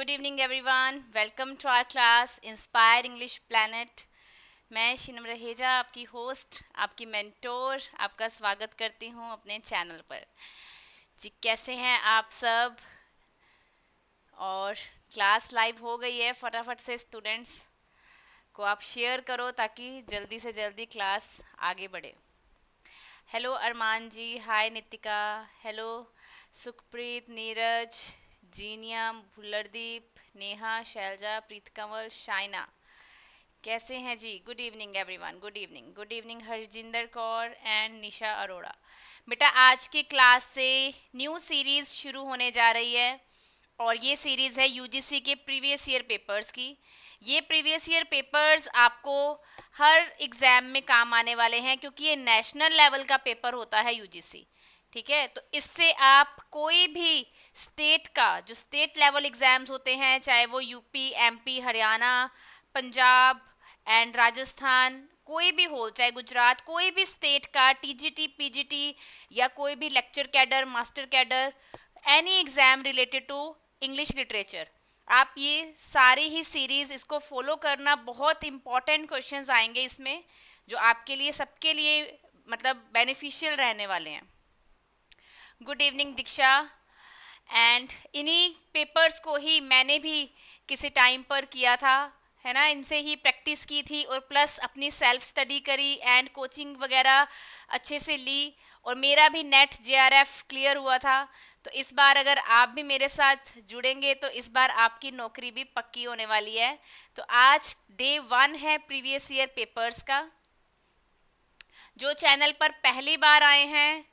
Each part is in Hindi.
Good evening, everyone. Welcome to our class inspire English planet मैं शिनम रहेजा आपकी होस्ट आपकी मेंटोर आपका स्वागत करती हूँ अपने चैनल पर। जी कैसे हैं आप सब? और क्लास लाइव हो गई है फटाफट से स्टूडेंट्स को आप शेयर करो ताकि जल्दी से जल्दी क्लास आगे बढ़े। Hello Arman ji. Hi Nitika hello Sukhpreet Neeraj Jeenia Bhullardeep Neha, Shailja Preet Kanwal Shaina. कैसे हैं जी? Good evening everyone good evening good evening Harjinder Kaur and Nisha Arora. बेटा, आज की क्लास से न्यू सीरीज़ शुरू होने जा रही है और ये सीरीज़ है यूजीसी के प्रीवियस ईयर पेपर्स की। ये प्रीवियस ईयर पेपर्स आपको हर एग्ज़ाम में काम आने वाले हैं क्योंकि ये नेशनल लेवल का पेपर होता है यूजीसी ठीक है? तो इससे आप कोई भी स्टेट का, जो स्टेट लेवल एग्ज़ाम्स होते हैं, चाहे वो UP MP Haryana Punjab and Rajasthan कोई भी हो, चाहे गुजरात, कोई भी स्टेट का टीजीटी पीजीटी या कोई भी lecture cadre master cadre any exam related to English literature आप ये सारी ही सीरीज़ इसको फॉलो करना बहुत इंपॉर्टेंट क्वेश्चंस आएँगे इसमें, जो आपके लिए, सबके लिए मतलब बेनिफिशियल रहने वाले हैं। गुड इवनिंग दीक्षा एंड इन्हीं पेपर्स को ही मैंने भी किसी टाइम पर किया था, है ना? इनसे ही प्रैक्टिस की थी और प्लस अपनी सेल्फ स्टडी करी एंड कोचिंग वगैरह अच्छे से ली और मेरा भी नेट जेआरएफ क्लियर हुआ था। तो इस बार अगर आप भी मेरे साथ जुड़ेंगे तो इस बार आपकी नौकरी भी पक्की होने वाली है। तो आज डे वन है प्रीवियस ईयर पेपर्स का। जो चैनल पर पहली बार आए हैं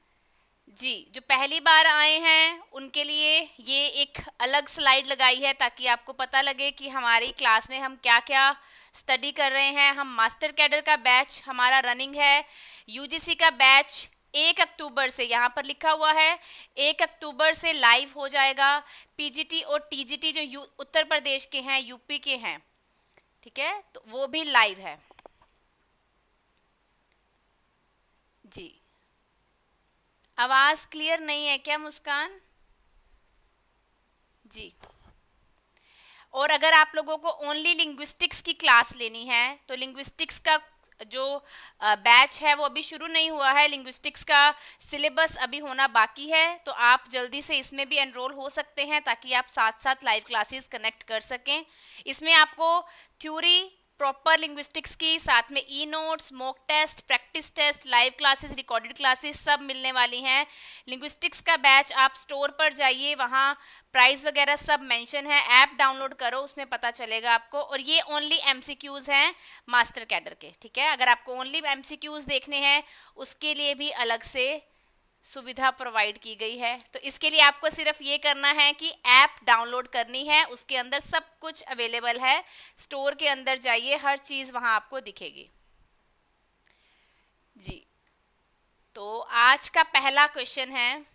जी, जो पहली बार आए हैं, उनके लिए ये एक अलग स्लाइड लगाई है ताकि आपको पता लगे कि हमारी क्लास में हम क्या क्या स्टडी कर रहे हैं। हम मास्टर कैडर का बैच हमारा रनिंग है यूजीसी का बैच एक अक्टूबर से यहाँ पर लिखा हुआ है। एक अक्टूबर से लाइव हो जाएगा। पीजीटी और टीजीटी जो उत्तर प्रदेश के हैं यूपी के हैं, ठीक है? तो वो भी लाइव है। जी। आवाज़ क्लियर नहीं है क्या मुस्कान? जी। और अगर आप लोगों को ओनली लिंग्विस्टिक्स की क्लास लेनी है तो लिंग्विस्टिक्स का जो बैच है, वो अभी शुरू नहीं हुआ है। लिंग्विस्टिक्स का सिलेबस अभी होना बाकी है तो आप जल्दी से इसमें भी एनरोल हो सकते हैं, ताकि आप साथ साथ लाइव क्लासेस कनेक्ट कर सकें। इसमें आपको थ्योरी प्रॉपर लिंग्विस्टिक्स की, साथ में e notes mock test practice test live classes recorded classes सब मिलने वाली हैं। लिंग्विस्टिक्स का बैच आप स्टोर पर जाइए, वहाँ प्राइस वगैरह सब मेंशन है। ऐप डाउनलोड करो, उसमें पता चलेगा आपको। और ये ओनली एमसीक्यूज हैं मास्टर कैडर के, ठीक है? अगर आपको ओनली एमसीक्यूज देखने हैं, उसके लिए भी अलग से सुविधा प्रोवाइड की गई है। तो इसके लिए आपको सिर्फ़ ये करना है कि ऐप डाउनलोड करनी है, उसके अंदर सब कुछ अवेलेबल है। स्टोर के अंदर जाइए, हर चीज़ वहाँ आपको दिखेगी। जी। तो आज का पहला क्वेश्चन है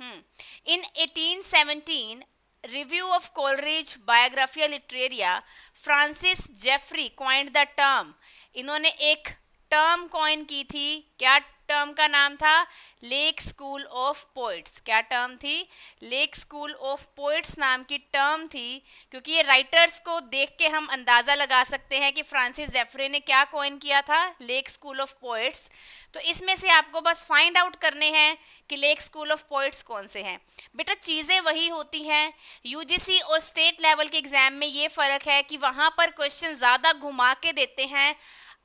in 1817 review of Coleridge Biographia Literaria Francis Jeffrey coined the term इन्होंने एक टर्म कॉइन की थी, क्या टर्म का नाम था लेक स्कूल ऑफ़ पोइट्स क्या टर्म थी? लेक स्कूल ऑफ़ पोइट्स नाम की टर्म थी, क्योंकि ये राइटर्स को देख के हम अंदाज़ा लगा सकते हैं कि फ्रांसिस जेफरे ने क्या कॉइन किया था लेक स्कूल ऑफ़ पोइट्स तो इसमें से आपको बस फाइंड आउट करने हैं कि लेक स्कूल ऑफ़ पोइट्स कौन से हैं। बेटा, चीज़ें वही होती हैं। यूजीसी और स्टेट लेवल के एग्ज़ाम में ये फ़र्क है कि वहाँ पर क्वेश्चन ज़्यादा घुमा के देते हैं।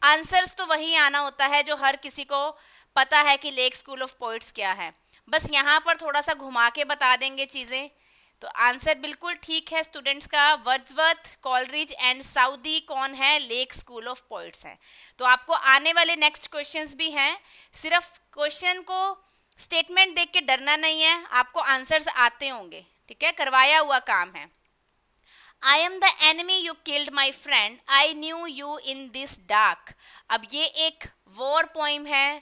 आंसर्स तो वही आना होता है जो हर किसी को पता है कि लेक स्कूल ऑफ़ पोइट्स क्या है। बस यहाँ पर थोड़ा सा घुमा के बता देंगे चीज़ें। तो आंसर बिल्कुल ठीक है स्टूडेंट्स का। वर्ड्सवर्थ, कॉलरिज एंड साउदी कौन है? लेक स्कूल ऑफ़ पोइट्स है। तो आपको आने वाले नेक्स्ट क्वेश्चंस भी हैं। सिर्फ़ क्वेश्चन को स्टेटमेंट देख के डरना नहीं है। आपको आंसर्स आते होंगे। ठीक है? करवाया हुआ काम है। I am the enemy you killed my friend I knew you in this dark अब ये एक वॉर पोइम है।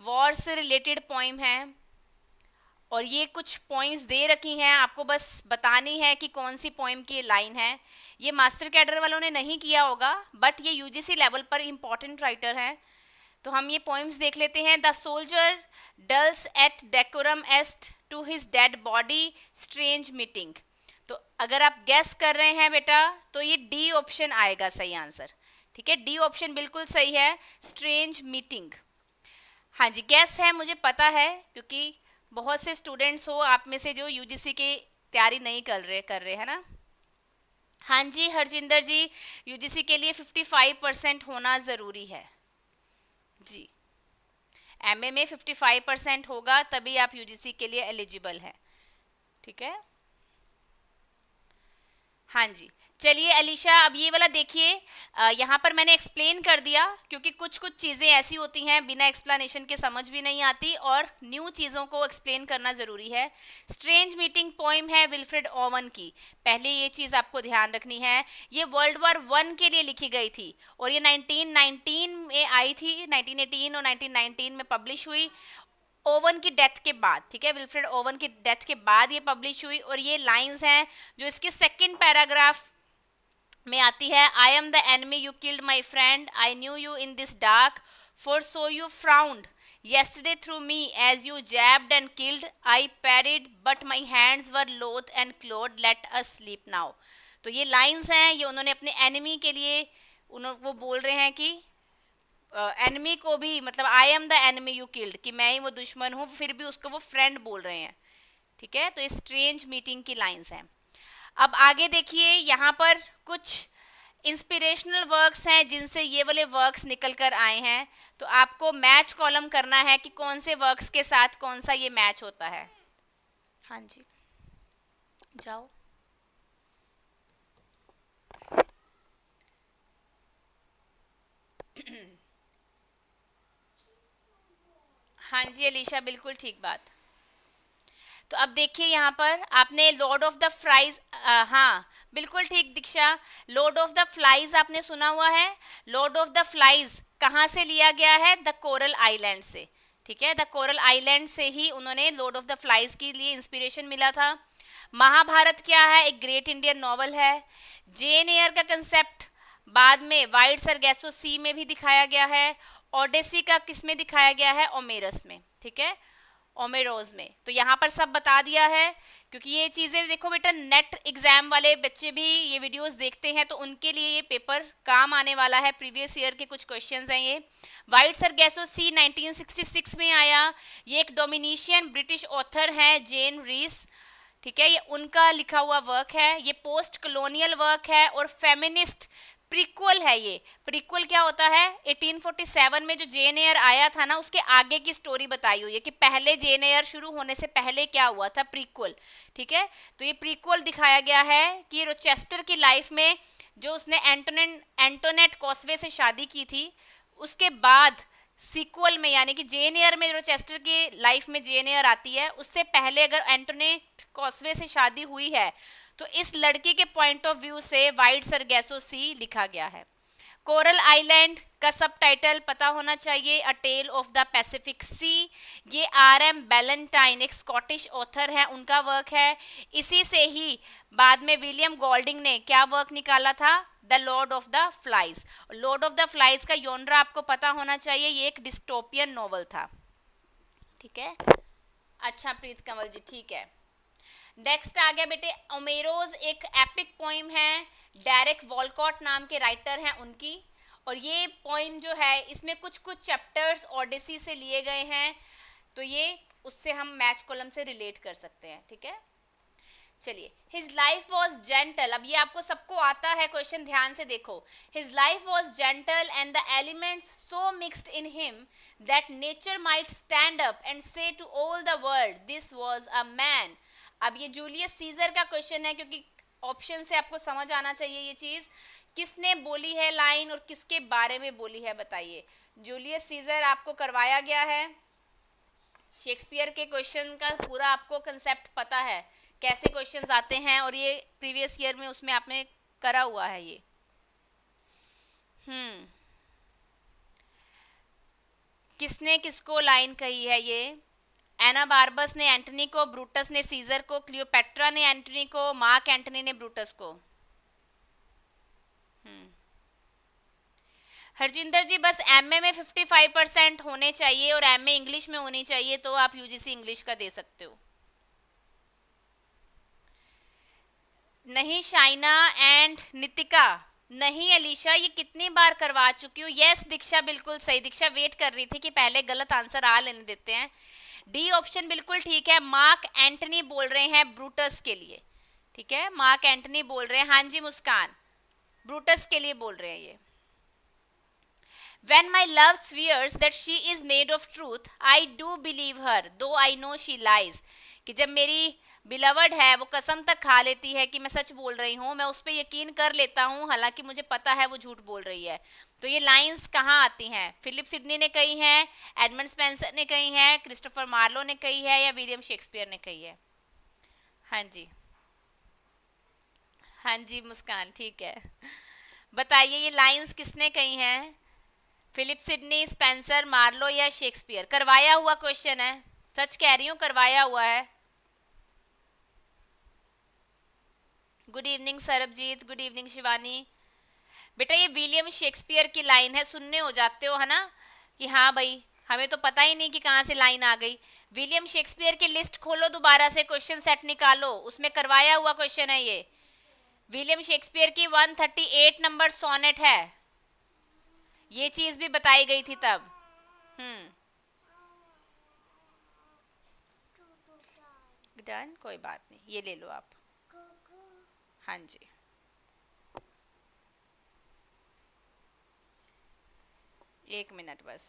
वॉर से रिलेटेड पोइम है। और ये कुछ पॉइंट्स दे रखी हैं, आपको बस बतानी है कि कौन सी पोइम की लाइन है। ये मास्टर कैडर वालों ने नहीं किया होगा बट ये यूजीसी लेवल पर इंपॉर्टेंट राइटर हैं। तो हम ये पोइम्स देख लेते हैं। The soldier dulce et decorum est to his dead body strange meeting तो अगर आप गैस कर रहे हैं बेटा तो ये डी ऑप्शन आएगा सही आंसर ठीक है? डी ऑप्शन बिल्कुल सही है स्ट्रेंज मीटिंग हाँ जी गैस है, मुझे पता है, क्योंकि बहुत से स्टूडेंट्स हो, आप में से जो यूजीसी की तैयारी नहीं कर रहे कर रहे, है ना? हाँ जी, हरजिंदर जी यूजीसी के लिए 55 परसेंट होना ज़रूरी है। जी। एमए में 55 परसेंट होगा, तभी आप यूजीसी के लिए एलिजिबल हैं। ठीक है? हाँ जी। चलिए, अलीशा, अब ये वाला देखिए। यहाँ पर मैंने एक्सप्लेन कर दिया, क्योंकि कुछ कुछ चीज़ें ऐसी होती हैं, बिना एक्सप्लेनेशन के समझ भी नहीं आती, और न्यू चीज़ों को एक्सप्लेन करना ज़रूरी है। स्ट्रेंज मीटिंग पोइम है विल्फ्रेड ओवन की। पहले ये चीज़ आपको ध्यान रखनी है। ये वर्ल्ड वॉर वन के लिए लिखी गई थी, और ये 1919 में आई थी 1918 और 1919 में पब्लिश हुई। ओवन की डेथ के बाद, ठीक है? विल्फ्रेड ओवन की डेथ के बाद ये पब्लिश हुई, और ये लाइंस हैं, जो इसके सेकंड पैराग्राफ में आती है I am the enemy you killed my friend I knew you in this dark for so you frowned yesterday through me as you jabbed and killed i parried but my hands were loath and clawed let us sleep now. तो ये लाइंस हैं ये उन्होंने अपने एनिमी के लिए उन्होंने वो बोल रहे हैं कि एनिमी uh, को भी मतलब I am the enemy you killed कि मैं ही वो दुश्मन हूँ फिर भी उसको वो फ्रेंड बोल रहे हैं। ठीक है? तो ये स्ट्रेंज मीटिंग की लाइंस हैं। अब आगे देखिए, यहाँ पर कुछ इंस्पिरेशनल वर्क्स हैं जिनसे ये वाले वर्क्स निकल कर आए हैं। तो आपको मैच कॉलम करना है कि कौन से वर्क्स के साथ कौन सा ये मैच होता है। हाँ जी। जाओ। हाँ जी, अलीशा, बिल्कुल ठीक बात। तो अब देखिए यहाँ पर आपने लॉर्ड ऑफ़ द फ्लाइज हाँ बिल्कुल ठीक Diksha. Lord of the Flies आपने सुना हुआ है। लॉर्ड ऑफ़ द फ्लाइज कहाँ से लिया गया है? द कोरल आइलैंड से। ठीक है? द कोरल आइलैंड से ही उन्होंने लॉर्ड ऑफ़ द फ्लाइज के लिए इंस्पिरेशन मिला था। महाभारत क्या है? एक ग्रेट इंडियन नॉवल है। जेन एयर का कंसेप्ट बाद में वाइट सरगैसो सी में भी दिखाया गया है। ओडेसी का किसमें दिखाया गया है? ओमेरस में। ठीक है? ओमेरोज में। तो यहाँ पर सब बता दिया है, क्योंकि ये चीज़ें देखो बेटा, नेट एग्ज़ाम वाले बच्चे भी ये वीडियोस देखते हैं तो उनके लिए ये पेपर काम आने वाला है। प्रीवियस ईयर के कुछ क्वेश्चंस हैं ये। वाइट सर गैसो सी 1966 में आया। ये एक डोमिनिशियन ब्रिटिश ऑथर हैं, जेन रीस। ठीक है, ये उनका लिखा हुआ वर्क है। ये पोस्ट कलोनियल वर्क है और फेमिनिस्ट प्रीक्वल है ये। प्रीक्वल क्या होता है? 1847 में जो जेन एयर आया था ना, उसके आगे की स्टोरी बताई हुई है कि पहले जेन एयर शुरू होने से पहले क्या हुआ था? प्रीक्वल। ठीक है? तो ये प्रीक्वल दिखाया गया है कि रोचेस्टर की लाइफ में जो उसने एंटोनेट एंटोनेट कॉस्वे से शादी की थी, उसके बाद सीक्वल में, यानी कि जेन एयर में रोचेस्टर की लाइफ में जेन एयर आती है, उससे पहले अगर एंटोनेट कॉस्वे से शादी हुई है तो इस लड़की के पॉइंट ऑफ़ व्यू से वाइट सरगैसो सी लिखा गया है। कोरल आइलैंड का सब टाइटल पता होना चाहिए a tale of the Pacific sea ये आर एम बैलेंटाइन एक स्कॉटिश ऑथर है, उनका वर्क है। इसी से ही बाद में विलियम गोल्डिंग ने क्या वर्क निकाला था? The Lord of the Flies Lord of the Flies का योनरा आपको पता होना चाहिए, ये एक डिस्टोपियन नॉवल था। ठीक है? अच्छा प्रीत कंवल जी, ठीक है। नेक्स्ट आ गया बेटे ओमेरोज एक एपिक पोइम है डायरेक्ट वॉलकॉट नाम के राइटर हैं उनकी। और ये पोइम जो है, इसमें कुछ कुछ चैप्टर्स ओडिसी से लिए गए हैं। तो ये उससे हम मैच कॉलम से रिलेट कर सकते हैं, ठीक है? चलिए हिज लाइफ वॉज़ जेंटल अब ये आपको सबको आता है क्वेश्चन ध्यान से देखो। His life was gentle and the elements so mixed in him that nature might stand up and say to all the world this was a man अब ये जूलियस सीजर का क्वेश्चन है, क्योंकि ऑप्शन से आपको समझ आना चाहिए ये चीज़। किसने बोली है लाइन और किसके बारे में बोली है, बताइए। जूलियस सीजर आपको करवाया गया है। शेक्सपियर के क्वेश्चन का पूरा आपको कंसेप्ट पता है, कैसे क्वेश्चन आते हैं, और ये प्रीवियस ईयर में उसमें आपने करा हुआ है ये। हम्म। किसने किसको लाइन कही है ये? एना बार्बस ने एंटनी को, ब्रूटस ने सीजर को, क्लियोपेट्रा ने एंटनी को, मार्क एंटनी ने ब्रूटस को। हम्म। हरजिंदर जी, बस एमए में 55 परसेंट होने चाहिए और एमए इंग्लिश में होनी चाहिए तो आप यूजीसी इंग्लिश का दे सकते हो। नहीं, शाइना एंड नितिका। नहीं, अलीशा, ये कितनी बार करवा चुकी हूँ? यस दीक्षा, बिल्कुल सही। दीक्षा वेट कर रही थी कि पहले गलत आंसर आ लेने देते हैं। डी ऑप्शन बिल्कुल ठीक है। मार्क एंटनी बोल रहे हैं ब्रूटस के लिए। ठीक है? मार्क एंटनी बोल रहे हैं। हाँ जी मुस्कान। ब्रूटस के लिए बोल रहे हैं ये। When my love swears that she is made of truth, I do believe her, though I know she lies. कि जब मेरी बिलवड है वो कसम तक खा लेती है कि मैं सच बोल रही हूँ मैं उस पर यकीन कर लेता हूँ हालाँकि मुझे पता है वो झूठ बोल रही है। तो ये लाइंस कहाँ आती हैं? फिलिप सिडनी ने कही हैं एडमंड स्पेंसर ने कही हैं क्रिस्टोफर मार्लो ने कही है या विलियम शेक्सपियर ने कही है? हाँ जी। हाँ जी, मुस्कान, ठीक है। बताइए ये लाइंस किसने कही हैं? फिलिप सिडनी स्पेंसर मार्लो या शेक्सपियर करवाया हुआ क्वेश्चन है। सच कह रही हूँ, करवाया हुआ है। Good evening Sarabjit. Good evening Shivani. बेटा, ये विलियम शेक्सपियर की लाइन है, सुनने हो जाते हो, है ना? कि हाँ भाई, हमें तो पता ही नहीं कि कहाँ से लाइन आ गई। विलियम शेक्सपियर की लिस्ट खोलो दोबारा से क्वेश्चन सेट निकालो। उसमें करवाया हुआ क्वेश्चन है ये। विलियम शेक्सपियर की 138 नंबर सोनेट है। ये चीज़ भी बताई गई थी तब। हम्म। डन कोई बात नहीं। ये ले लो आप। हाँ जी। एक मिनट बस।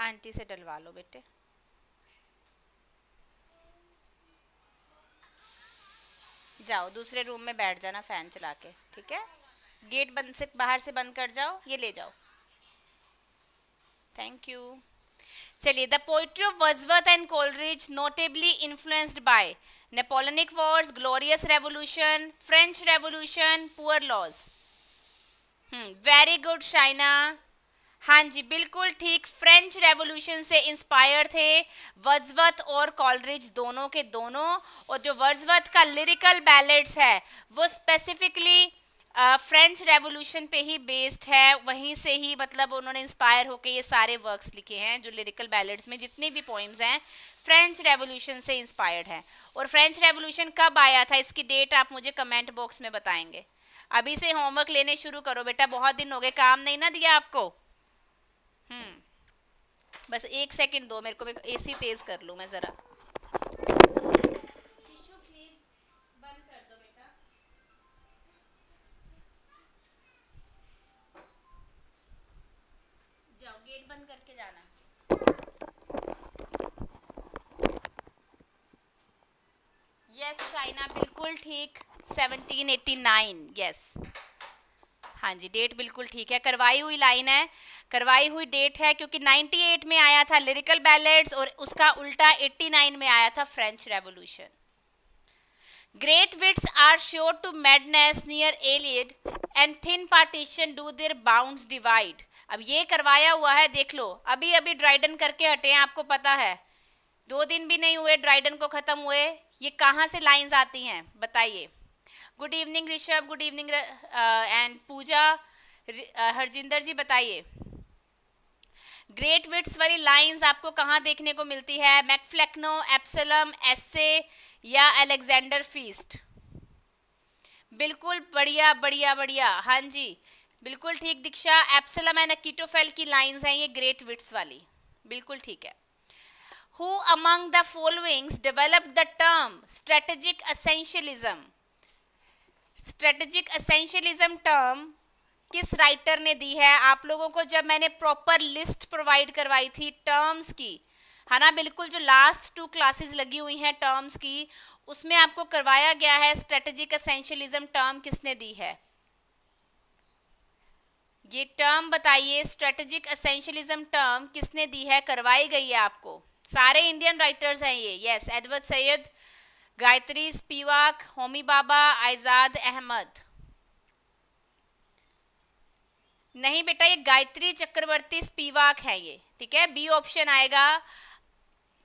आंटी से डलवा लो बेटे। जाओ, दूसरे रूम में बैठ जाना फ़ैन चला के, ठीक है? गेट बंद से, बाहर से बंद कर जाओ, ये ले जाओ। थैंक यू चलिए the poetry of वजवत and Coleridge notably influenced by Napoleonic wars glorious revolution French revolution poor laws very good Shaina हाँ जी, बिल्कुल ठीक। फ्रेंच रेवोल्यूशन से इंस्पायर थे वर्जवत और कॉलरिज दोनों के दोनों। और जो वर्जवत का लिरिकल बैलेट्स है, वो स्पेसिफिकली फ्रेंच रेवोल्यूशन पे ही बेस्ड है। वहीं से ही मतलब उन्होंने इंस्पायर होकर ये सारे वर्क्स लिखे हैं, जो लिरिकल बैलेट्स में जितने भी पोइम्स हैं फ्रेंच रेवोल्यूशन से इंस्पायर्ड है। और फ्रेंच रेवोल्यूशन कब आया था, इसकी डेट आप मुझे कमेंट बॉक्स में बताएँगे। अभी से होमवर्क लेने शुरू करो बेटा बहुत दिन हो गए काम नहीं ना दिया आपको? हम्म। बस एक सेकंड दो मेरे को मेरे को एसी तेज कर लूँ मैं ज़रा। बंद करके जाना। यस चाइना बिल्कुल ठीक। 1789 यस हाँ जी डेट बिल्कुल ठीक है, करवाई हुई लाइन है, करवाई हुई डेट है, क्योंकि 98 में आया था लिरिकल बैलेट्स और उसका उल्टा 89 में आया था French revolution great wits are sure to madness near allied and thin partition do their bounds divide अब ये करवाया हुआ है, देख लो, अभी अभी ड्राइडन करके हटे हैं, आपको पता है। दो दिन भी नहीं हुए ड्राइडन को ख़त्म हुए, ये कहाँ से लाइंस आती हैं, बताइए। Good evening Rishabh good evening and Pooja Harjinder ji बताइए। ग्रेट विट्स वाली लाइंस आपको कहाँ देखने को मिलती है? मैकफ्लेक्नो एप्सलम एसे या अलेक्जेंडर फीस्ट बिल्कुल बढ़िया बढ़िया बढ़िया। हाँ जी, बिल्कुल ठीक दीक्षा। एप्सलम एंड अकीटोफेल की लाइंस हैं ये ग्रेट विट्स वाली। बिल्कुल ठीक है। Who among the followings developed the term strategic essentialism strategic essentialism term किस राइटर ने दी है? आप लोगों को जब मैंने प्रॉपर लिस्ट प्रोवाइड करवाई थी टर्म्स की, है ना? बिल्कुल जो लास्ट टू क्लासेस लगी हुई हैं टर्म्स की, उसमें आपको करवाया गया है स्ट्रेटेजिक असेंशियलिज्म टर्म किसने दी है? ये टर्म बताइए स्ट्रेटेजिक असेंशियलिज्म टर्म किसने दी है? करवाई गई है आपको? सारे इंडियन राइटर्स हैं ये yes Edward Said Gayatri Spivak, Homi Bhabha, Azad Ahmad. नहीं बेटा, ये गायत्री चक्रवर्ती स्पीवाक है ये, ठीक है? बी ऑप्शन आएगा।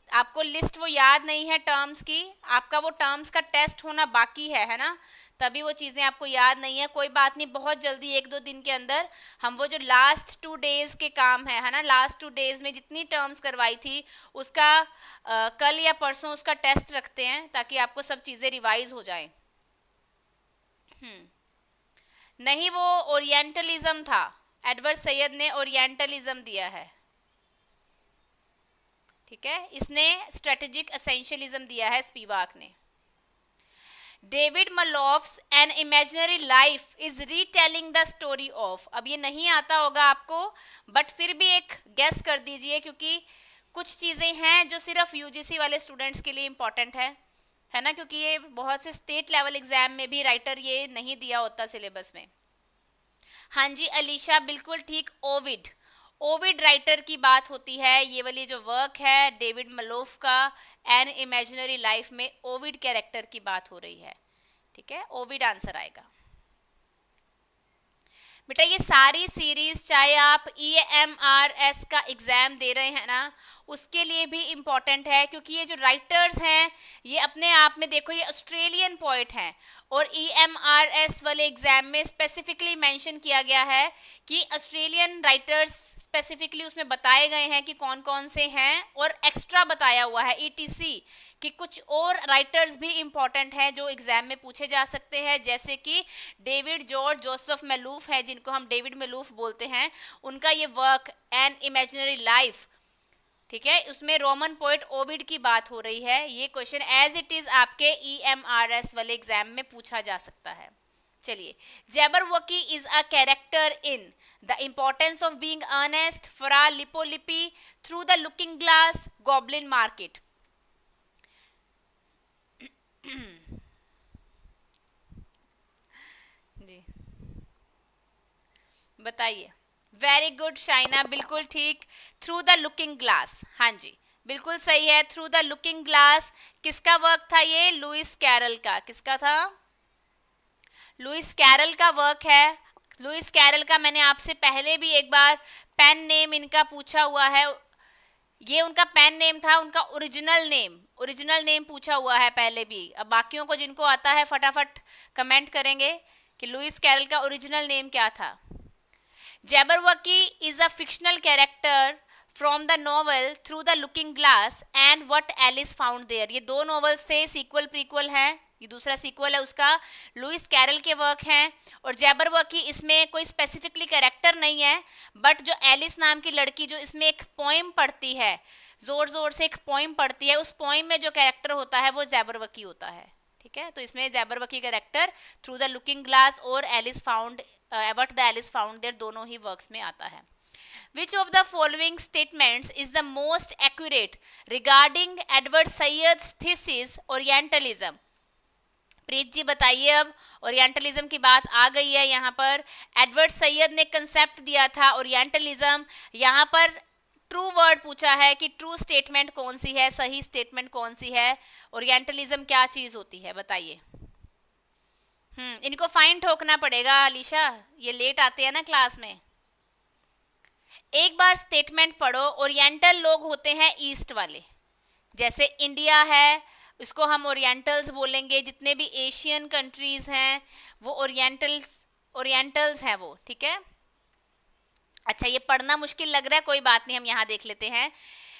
आपको लिस्ट वो याद नहीं है टर्म्स की, आपका वो टर्म्स का टेस्ट होना बाकी है है ना? तभी वो चीज़ें आपको याद नहीं है। कोई बात नहीं बहुत जल्दी एक दो दिन के अंदर हम वो जो लास्ट टू डेज़ के काम है है ना? लास्ट टू डेज़ में जितनी टर्म्स करवाई थी उसका आ, कल या परसों उसका टेस्ट रखते हैं ताकि आपको सब चीज़ें रिवाइज हो जाएँ। हम्म। नहीं वो ओरिएंटलिज्म था। एडवर्ड सैयद ने ओरिएंटलिज्म दिया है। ठीक है? इसने स्ट्रेटेजिक असेंशलिज्म दिया है स्पीवाक ने। David Malouf's an imaginary life is retelling the story of अब ये नहीं आता होगा आपको बट फिर भी एक गेस कर दीजिए क्योंकि कुछ चीज़ें हैं जो सिर्फ़ यूजीसी वाले स्टूडेंट्स के लिए इंपॉर्टेंट है है ना? क्योंकि ये बहुत से स्टेट लेवल एग्ज़ाम में भी राइटर ये नहीं दिया होता सिलेबस में। हाँ जी, अलीशा, बिल्कुल ठीक ओविड ओविड राइटर की बात होती है, ये वाली जो वर्क है डेविड मलोफ का एन इमेजिनरी लाइफ में ओविड कैरेक्टर की बात हो रही है। ठीक है? ओविड आंसर आएगा। बेटा, ये सारी सीरीज़ चाहे आप ई एम आर एस का एग्ज़ाम दे रहे हैं ना, उसके लिए भी इंपॉर्टेंट है, क्योंकि ये जो राइटर्स हैं, ये अपने आप में देखो, ये ऑस्ट्रेलियन पोइट हैं। और ई एम आर एस वाले एग्ज़ाम में स्पेसिफिकली मेंशन किया गया है कि ऑस्ट्रेलियन राइटर्स स्पेसिफिकली उसमें बताए गए हैं कि कौन कौन से हैं और एक्स्ट्रा बताया हुआ है ईटीसी e कि कुछ और राइटर्स भी इंपॉर्टेंट हैं जो एग्ज़ाम में पूछे जा सकते हैं, जैसे कि डेविड जॉर्ज जोसेफ मेलूफ है, जिनको हम डेविड मेलूफ बोलते हैं। उनका ये वर्क एन इमेजिनरी लाइफ ठीक है? उसमें रोमन पोइट ओविड की बात हो रही है। ये क्वेश्चन एज इट इज़ आपके ई एम आर एस वाले एग्ज़ाम में पूछा जा सकता है। चलिए, Jabberwocky is a character in the importance of being earnest Fra Lippo Lippi through the looking glass goblin market जी। बताइए। वेरी गुड शाइना बिल्कुल ठीक। थ्रू द लुकिंग ग्लास हाँ जी, बिल्कुल सही है। थ्रू द लुकिंग ग्लास किसका वर्क था ये? लुइस कैरल का। किसका था? लुइस कैरल का वर्क है। लुइस कैरल का मैंने आपसे पहले भी एक बार पेन नेम इनका पूछा हुआ है। ये उनका पेन नेम था, उनका ओरिजिनल नेम ओरिजिनल नेम पूछा हुआ है पहले भी। अब बाकियों को जिनको आता है, फटाफट कमेंट करेंगे कि लुइस कैरल का ओरिजिनल नेम क्या था। Jabberwocky is a fictional character from the novel through the looking glass and what Alice found there ये दो नॉवल्स थे सीक्वल प्रीक्वल हैं। ये दूसरा सीक्वल है, उसका लुइस कैरल के वर्क हैं और जैबर वर्क की इसमें कोई स्पेसिफिकली कैरेक्टर नहीं है बट जो एलिस नाम की लड़की जो इसमें एक पोइम पढ़ती है ज़ोर ज़ोर से एक पोइम पढ़ती है, उस पोइम में जो कैरेक्टर होता है, वो जैबरवकी होता है, ठीक है तो इसमें Jabberwocky character through the looking glass और Alice found what the Alice found there दोनों ही वर्क्स में आता है Which of the following statements is the most accurate regarding Edward Sayyid's thesis Orientalism? प्रीत जी बताइए अब, ओरिएंटलिज्म की बात आ गई है यहाँ पर। एडवर्ड सैयद ने कंसेप्ट दिया था ओरिएंटलिज्म। यहाँ पर ट्रू वर्ड पूछा है कि ट्रू स्टेटमेंट कौन सी है, सही स्टेटमेंट कौन सी है, ओरिएंटलिज्म क्या चीज़ होती है, बताइए। हम्म इनको फाइन ठोकना पड़ेगा, अलीशा, ये लेट आते हैं ना क्लास में। एक बार स्टेटमेंट पढ़ो, ओरिएंटल लोग होते हैं ईस्ट वाले, जैसे इंडिया है इसको हम ओरिएंटल्स बोलेंगे, जितने भी एशियन कंट्रीज़ हैं, वो ओरिएंटल्स ओरिएंटल्स हैं वो, ठीक है? अच्छा ये पढ़ना मुश्किल लग रहा है, कोई बात नहीं, हम यहाँ देख लेते हैं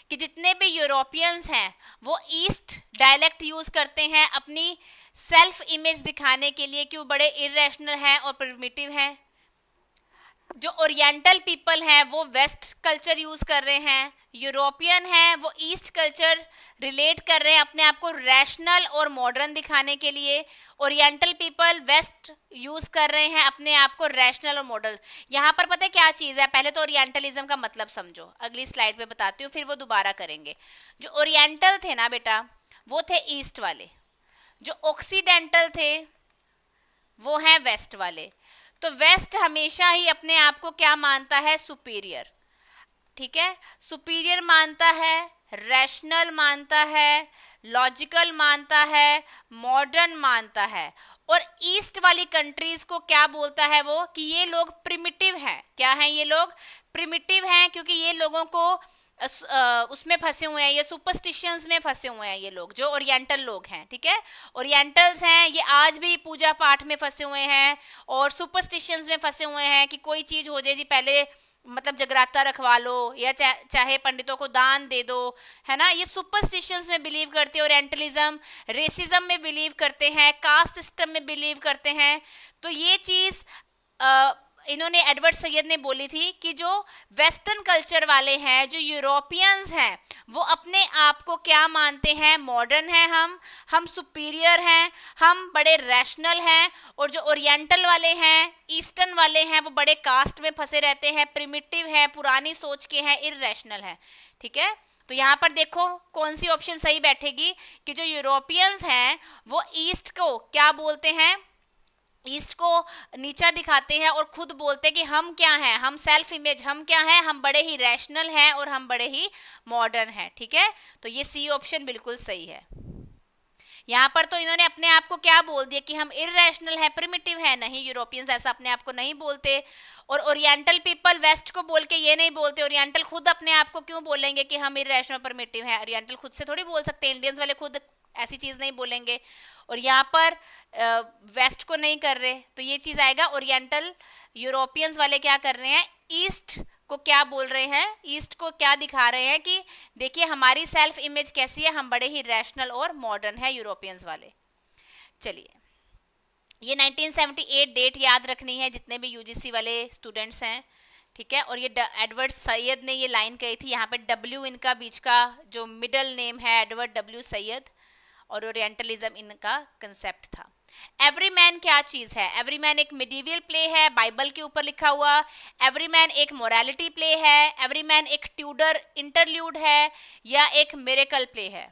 कि जितने भी यूरोपियंस हैं, वो ईस्ट डायलेक्ट यूज़ करते हैं अपनी सेल्फ इमेज दिखाने के लिए कि वो बड़े इरेशनल हैं और प्रिमिटिव हैं। जो ओरिएंटल पीपल हैं, वो वेस्ट कल्चर यूज़ कर रहे हैं यूरोपियन है, वो ईस्ट कल्चर रिलेट कर रहे हैं अपने आप को रैशनल और मॉडर्न दिखाने के लिए। ओरिएंटल पीपल वेस्ट यूज़ कर रहे हैं अपने आप को रैशनल और मॉडर्न। यहाँ पर पता है क्या चीज़ है? पहले तो ओरिएंटलिज्म का मतलब समझो। अगली स्लाइड पे बताती हूँ, फिर वो दोबारा करेंगे। जो ओरिएंटल थे ना बेटा, वो थे ईस्ट वाले। जो ऑक्सीडेंटल थे, वो हैं वेस्ट वाले। तो वेस्ट हमेशा ही अपने आप को क्या मानता है? सुपीरियर। ठीक है? सुपीरियर मानता है रैशनल मानता है लॉजिकल मानता है मॉडर्न मानता है। और ईस्ट वाली कंट्रीज़ को क्या बोलता है वो? कि ये लोग प्रिमिटिव हैं। क्या हैं ये लोग? प्रिमिटिव हैं क्योंकि ये लोगों को उसमें फंसे हुए हैं, ये सुपरस्टिशंस में फंसे हुए हैं ये लोग, जो ओरिएंटल लोग हैं, ठीक है? ओरिएंटल्स हैं, ये आज भी पूजा पाठ में फंसे हुए हैं और सुपरस्टिशंस में फंसे हुए हैं कि कोई चीज़ हो जाए जी, पहले मतलब जगराता रखवा लो या चा, चाहे पंडितों को दान दे दो है ना? ये सुपरस्टिशंस में बिलीव करते हैं ओरिएंटलिज्म रेसिज्म में बिलीव करते हैं कास्ट सिस्टम में बिलीव करते हैं। तो ये चीज़ इन्होंने एडवर्ड सैयद ने बोली थी कि जो वेस्टर्न कल्चर वाले हैं, जो यूरोपियंस हैं, वो अपने आप को क्या मानते हैं? मॉडर्न हैं हम हम सुपीरियर हैं, हम बड़े रैशनल हैं और जो ओरिएंटल वाले हैं, ईस्टर्न वाले हैं, वो बड़े कास्ट में फंसे रहते हैं, प्रिमिटिव हैं, पुरानी सोच के हैं इरेशनल हैं। ठीक है? तो यहाँ पर देखो कौन सी ऑप्शन सही बैठेगी कि जो यूरोपियंस हैं, वो ईस्ट को क्या बोलते हैं? ईस्ट को नीचा दिखाते हैं और खुद बोलते हैं कि हम क्या हैं? हम सेल्फ इमेज हम क्या हैं? हम बड़े ही रैशनल हैं और हम बड़े ही मॉडर्न हैं, ठीक है? तो ये सी ऑप्शन बिल्कुल सही है। यहाँ पर तो इन्होंने अपने आप को क्या बोल दिया कि हम इरेशनल है प्रिमिटिव है? नहीं यूरोपियंस ऐसा अपने आप को नहीं बोलते। और ओरिएंटल पीपल वेस्ट को बोल के ये नहीं बोलते। ओरिएंटल खुद अपने आप को क्यों बोलेंगे कि हम इरेशनल प्रिमिटिव हैं? ओरिएंटल खुद से थोड़ी बोल सकते हैं। इंडियंस वाले खुद ऐसी चीज़ नहीं बोलेंगे। और यहाँ पर वेस्ट को नहीं कर रहे तो ये चीज़ आएगा। ओरिएंटल यूरोपियंस वाले क्या कर रहे हैं? ईस्ट को क्या बोल रहे हैं? ईस्ट को क्या दिखा रहे हैं कि, देखिए, हमारी सेल्फ इमेज कैसी है? हम बड़े ही रैशनल और मॉडर्न है यूरोपियंस वाले। चलिए, ये 1978 डेट याद रखनी है, जितने भी यूजीसी वाले स्टूडेंट्स हैं, ठीक है? और ये एडवर्ड सैयद ने ये लाइन कही थी, यहाँ पे डब्ल्यू इनका बीच का जो मिडल नेम है एडवर्ड डब्ल्यू सैयद और ओरिएंटलिज्म इनका कंसेप्ट था। एवरी मैन क्या चीज़ है? एवरी मैन एक मिडीवियल प्ले है बाइबल के ऊपर लिखा हुआ। एवरी मैन एक मोरालिटी प्ले है एवरी मैन एक ट्यूडर इंटरल्यूड है, या एक मेरेकल प्ले है।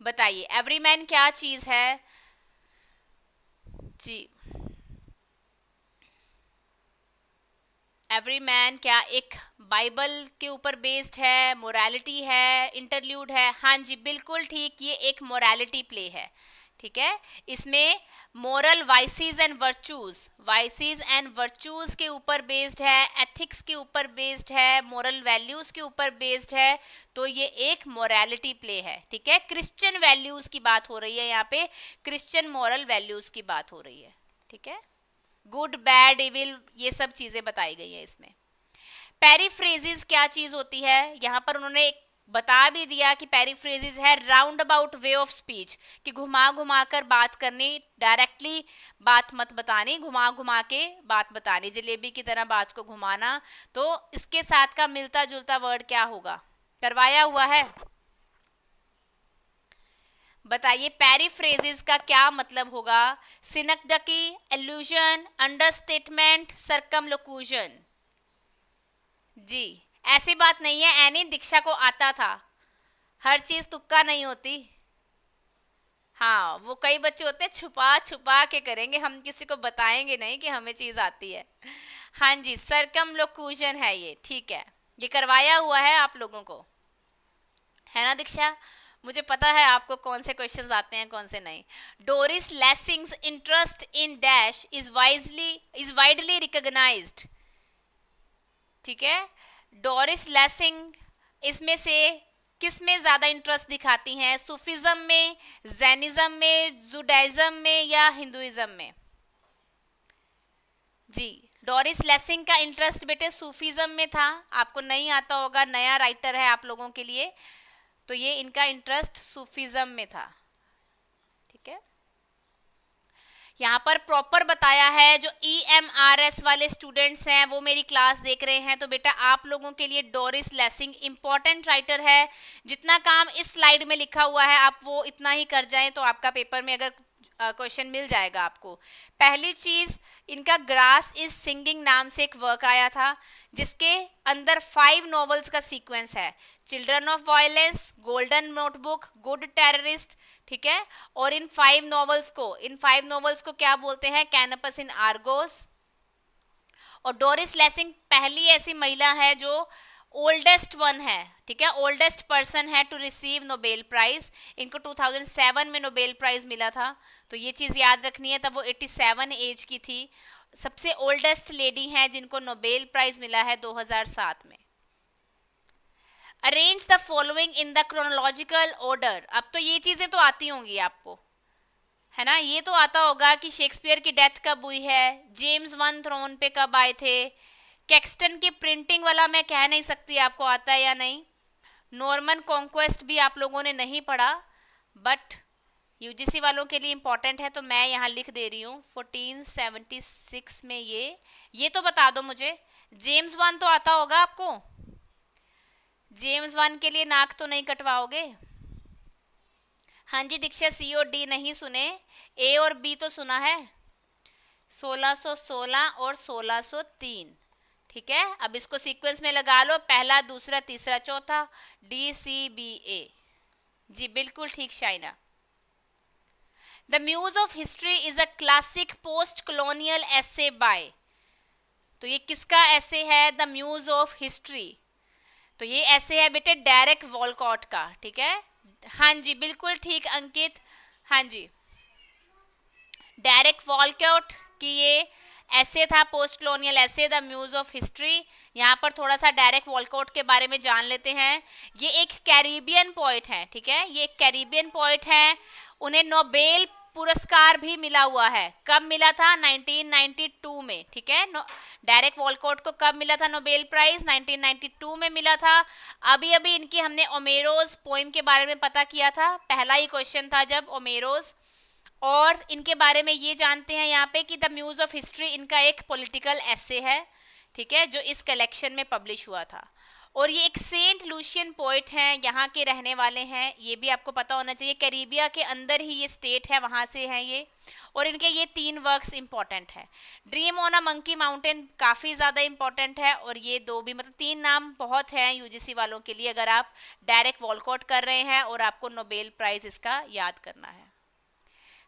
बताइए एवरी मैन क्या चीज़ है? जी। एवरी मैन क्या एक बाइबल के ऊपर बेस्ड है मोरालिटी है इंटरल्यूड है। हाँ जी, बिल्कुल ठीक, ये एक मोरालिटी प्ले है। ठीक है? इसमें moral vices and virtues vices and virtues के ऊपर बेस्ड है एथिक्स के ऊपर बेस्ड है मोरल वैल्यूज़ के ऊपर बेस्ड है तो ये एक मोरालिटी प्ले है। ठीक है? क्रिश्चियन वैल्यूज़ की बात हो रही है यहाँ पे क्रिश्चियन मोरल वैल्यूज़ की बात हो रही है। ठीक है? गुड, बैड, इविल, ये सब चीज़ें बताई गई है इसमें। पेरीफ्रेजिस क्या चीज़ होती है? यहाँ पर उन्होंने एक बता भी दिया कि पेरीफ्रेजिस है round about way of speech, कि घुमा घुमा कर बात करनी, डायरेक्टली बात मत बतानी, घुमा घुमा के बात बतानी, जलेबी की तरह बात को घुमाना। तो इसके साथ का मिलता जुलता वर्ड क्या होगा? करवाया हुआ है? बताइए पेरीफ्रेजिस का क्या मतलब होगा? सिनकडकी एल्यूजन अंडरस्टेटमेंट सरकमलोक्यूजन जी, ऐसी बात नहीं है एनी दीक्षा को आता था। हर चीज़ तुक्का नहीं होती। हाँ वो कई बच्चे होते हैं, छुपा छुपा के करेंगे, हम किसी को बताएँगे नहीं कि हमें चीज़ आती है। हाँ जी सरकम लोकूजन है ये, ठीक है। ये करवाया हुआ है आप लोगों को। है ना दीक्षा? मुझे पता है आपको कौन से क्वेश्चन आते हैं, कौन से नहीं। Doris Lessing's interest in dash is wisely is widely recognised ठीक है? डोरिस लेसिंग इसमें से किसमें ज़्यादा इंटरेस्ट दिखाती हैं? सूफिज़म में जैनिज़म में जुडाइज़म में या हिंदुज़म में? जी डोरिस लेसिंग का इंटरेस्ट बेटे सूफिज़म में था। आपको नहीं आता होगा, नया राइटर है आप लोगों के लिए। तो ये इनका इंटरेस्ट सूफिज़म में था। ठीक है? यहाँ पर प्रॉपर बताया है, जो ई एम आर एस वाले स्टूडेंट्स हैं, वो मेरी क्लास देख रहे हैं। तो बेटा, आप लोगों के लिए डोरिस लेसिंग इंपॉर्टेंट राइटर है। जितना काम इस स्लाइड में लिखा हुआ है, आप वो इतना ही कर जाएँ तो आपका पेपर में अगर क्वेश्चन मिल जाएगा आपको। पहली चीज़, इनका ग्रास इज़ सिंगिंग नाम से एक वर्क आया था, जिसके अंदर फाइव नॉवेल्स का सीक्वेंस है। Children of violence golden notebook good terrorist ठीक है? और इन फाइव नॉवेल्स को, इन फाइव नॉवेल्स को क्या बोलते हैं? कैनपस इन आर्गोस और डोरिस लेसिंग पहली ऐसी महिला है जो ओल्डेस्ट वन है, ठीक है? ओल्डेस्ट पर्सन है टू रिसीव नोबेल प्राइज इनको 2007 में नोबेल प्राइज मिला था। तो ये चीज़ याद रखनी है, तब वो 87 एज की थी। सबसे ओल्डेस्ट लेडी हैं जिनको नोबेल प्राइज मिला है 2007 में। Arrange the following in the chronological order अब तो ये चीज़ें तो आती होंगी आपको। है ना? ये तो आता होगा कि शेक्सपियर की डेथ कब हुई है जेम्स वन थ्रोन पे कब आए थे कैक्सटन की प्रिंटिंग वाला मैं कह नहीं सकती आपको आता है या नहीं। नॉर्मन कॉन्क्वेस्ट भी आप लोगों ने नहीं पढ़ा बट यूजीसी वालों के लिए इंपॉर्टेंट है तो मैं यहाँ लिख दे रही हूँ। 1476 में ये ये तो बता दो मुझे। जेम्स वन तो आता होगा आपको। जेम्स वन के लिए नाक तो नहीं कटवाओगे। हाँ जी, दीक्षा सी और डी नहीं सुने। ए और बी तो सुना है। 1616 और 1603 ठीक है? अब इसको सीक्वेंस में लगा लो, पहला, दूसरा, तीसरा, चौथा। डी सी बी ए जी, बिल्कुल ठीक, Shaina. The muse of history is a classic post colonial essay by तो ये किसका ऐसे है? द म्यूज ऑफ़ हिस्ट्री तो ये ऐसे है बेटे डायरेक्ट वॉलकॉट का, ठीक है? हाँ जी, बिल्कुल ठीक, अंकित। हाँ जी। डायरेक्ट वॉलकॉट की ये ऐसे था post colonial essay the muse of history यहाँ पर थोड़ा सा डायरेक्ट वॉलकॉट के बारे में जान लेते हैं. ये एक कैरिबियन पॉइंट है, ठीक है? ये एक कैरिबियन पॉइंट है. उन्हें नोबेल पुरस्कार भी मिला हुआ है. कब मिला था? 1992 में, ठीक है? डायरेक्ट वॉलकोट को कब मिला था नोबेल प्राइज 1992 में मिला था. अभी अभी इनकी हमने ओमेरोज पोइम के बारे में पता किया था. पहला ही क्वेश्चन था जब ओमेरोज और इनके बारे में ये जानते हैं यहाँ पे कि द म्यूज ऑफ़ हिस्ट्री इनका एक पॉलिटिकल ऐसे है, ठीक है, जो इस कलेक्शन में पब्लिश हुआ था। और ये एक सेंट लूशियन पोइट हैं, यहाँ के रहने वाले हैं, ये भी आपको पता होना चाहिए, कैरिबिया के अंदर ही ये स्टेट है, वहाँ से हैं ये। और इनके ये तीन वर्क्स इंपॉर्टेंट है। Dream on a monkey mountain काफ़ी ज़्यादा इंपॉर्टेंट है, और ये दो भी मतलब तीन नाम बहुत हैं यूजीसी वालों के लिए, अगर आप डायरेक्ट वॉलकॉट कर रहे हैं और आपको नोबेल प्राइज इसका याद करना है।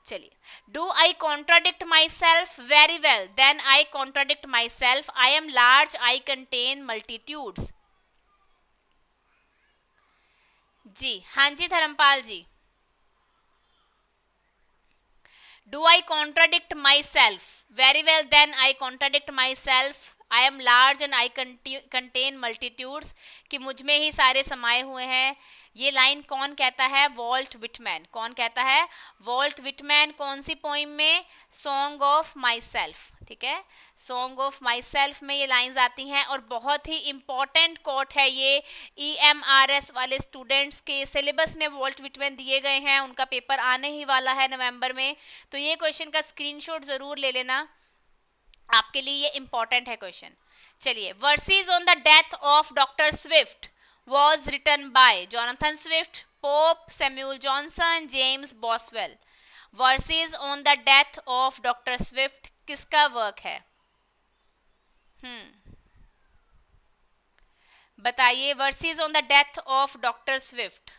चलिए। Do I contradict my self very well then I contradict my self I am large I contain multitudes जी हाँ जी, Dharmpal ji. Do I contradict my self very well then I contradict my self I am large and I contain multitudes कि मुझमें ही सारे समाये हुए हैं। ये लाइन कौन कहता है? Walt Whitman. कौन कहता है? वॉल्ट विटमैन कौन सी पोइम में? सॉन्ग ऑफ़ माई सेल्फ ठीक है? सॉन्ग ऑफ़ माई सेल्फ में ये लाइंस आती हैं और बहुत ही इंपॉर्टेंट कोट है ये ई एम आर एस वाले स्टूडेंट्स के। सिलेबस में वॉल्ट विटमैन दिए गए हैं, उनका पेपर आने ही वाला है नवंबर में। तो ये क्वेश्चन का स्क्रीनशॉट ज़रूर ले लेना। आपके लिए ये इंपॉर्टेंट है क्वेश्चन चलिए verses on the death of doctor Swift was written by Jonathan Swift Pope Samuel Johnson James Boswell verses on the death of doctor Swift किसका वर्क है? Hmm. बताइए verses on the death of doctor Swift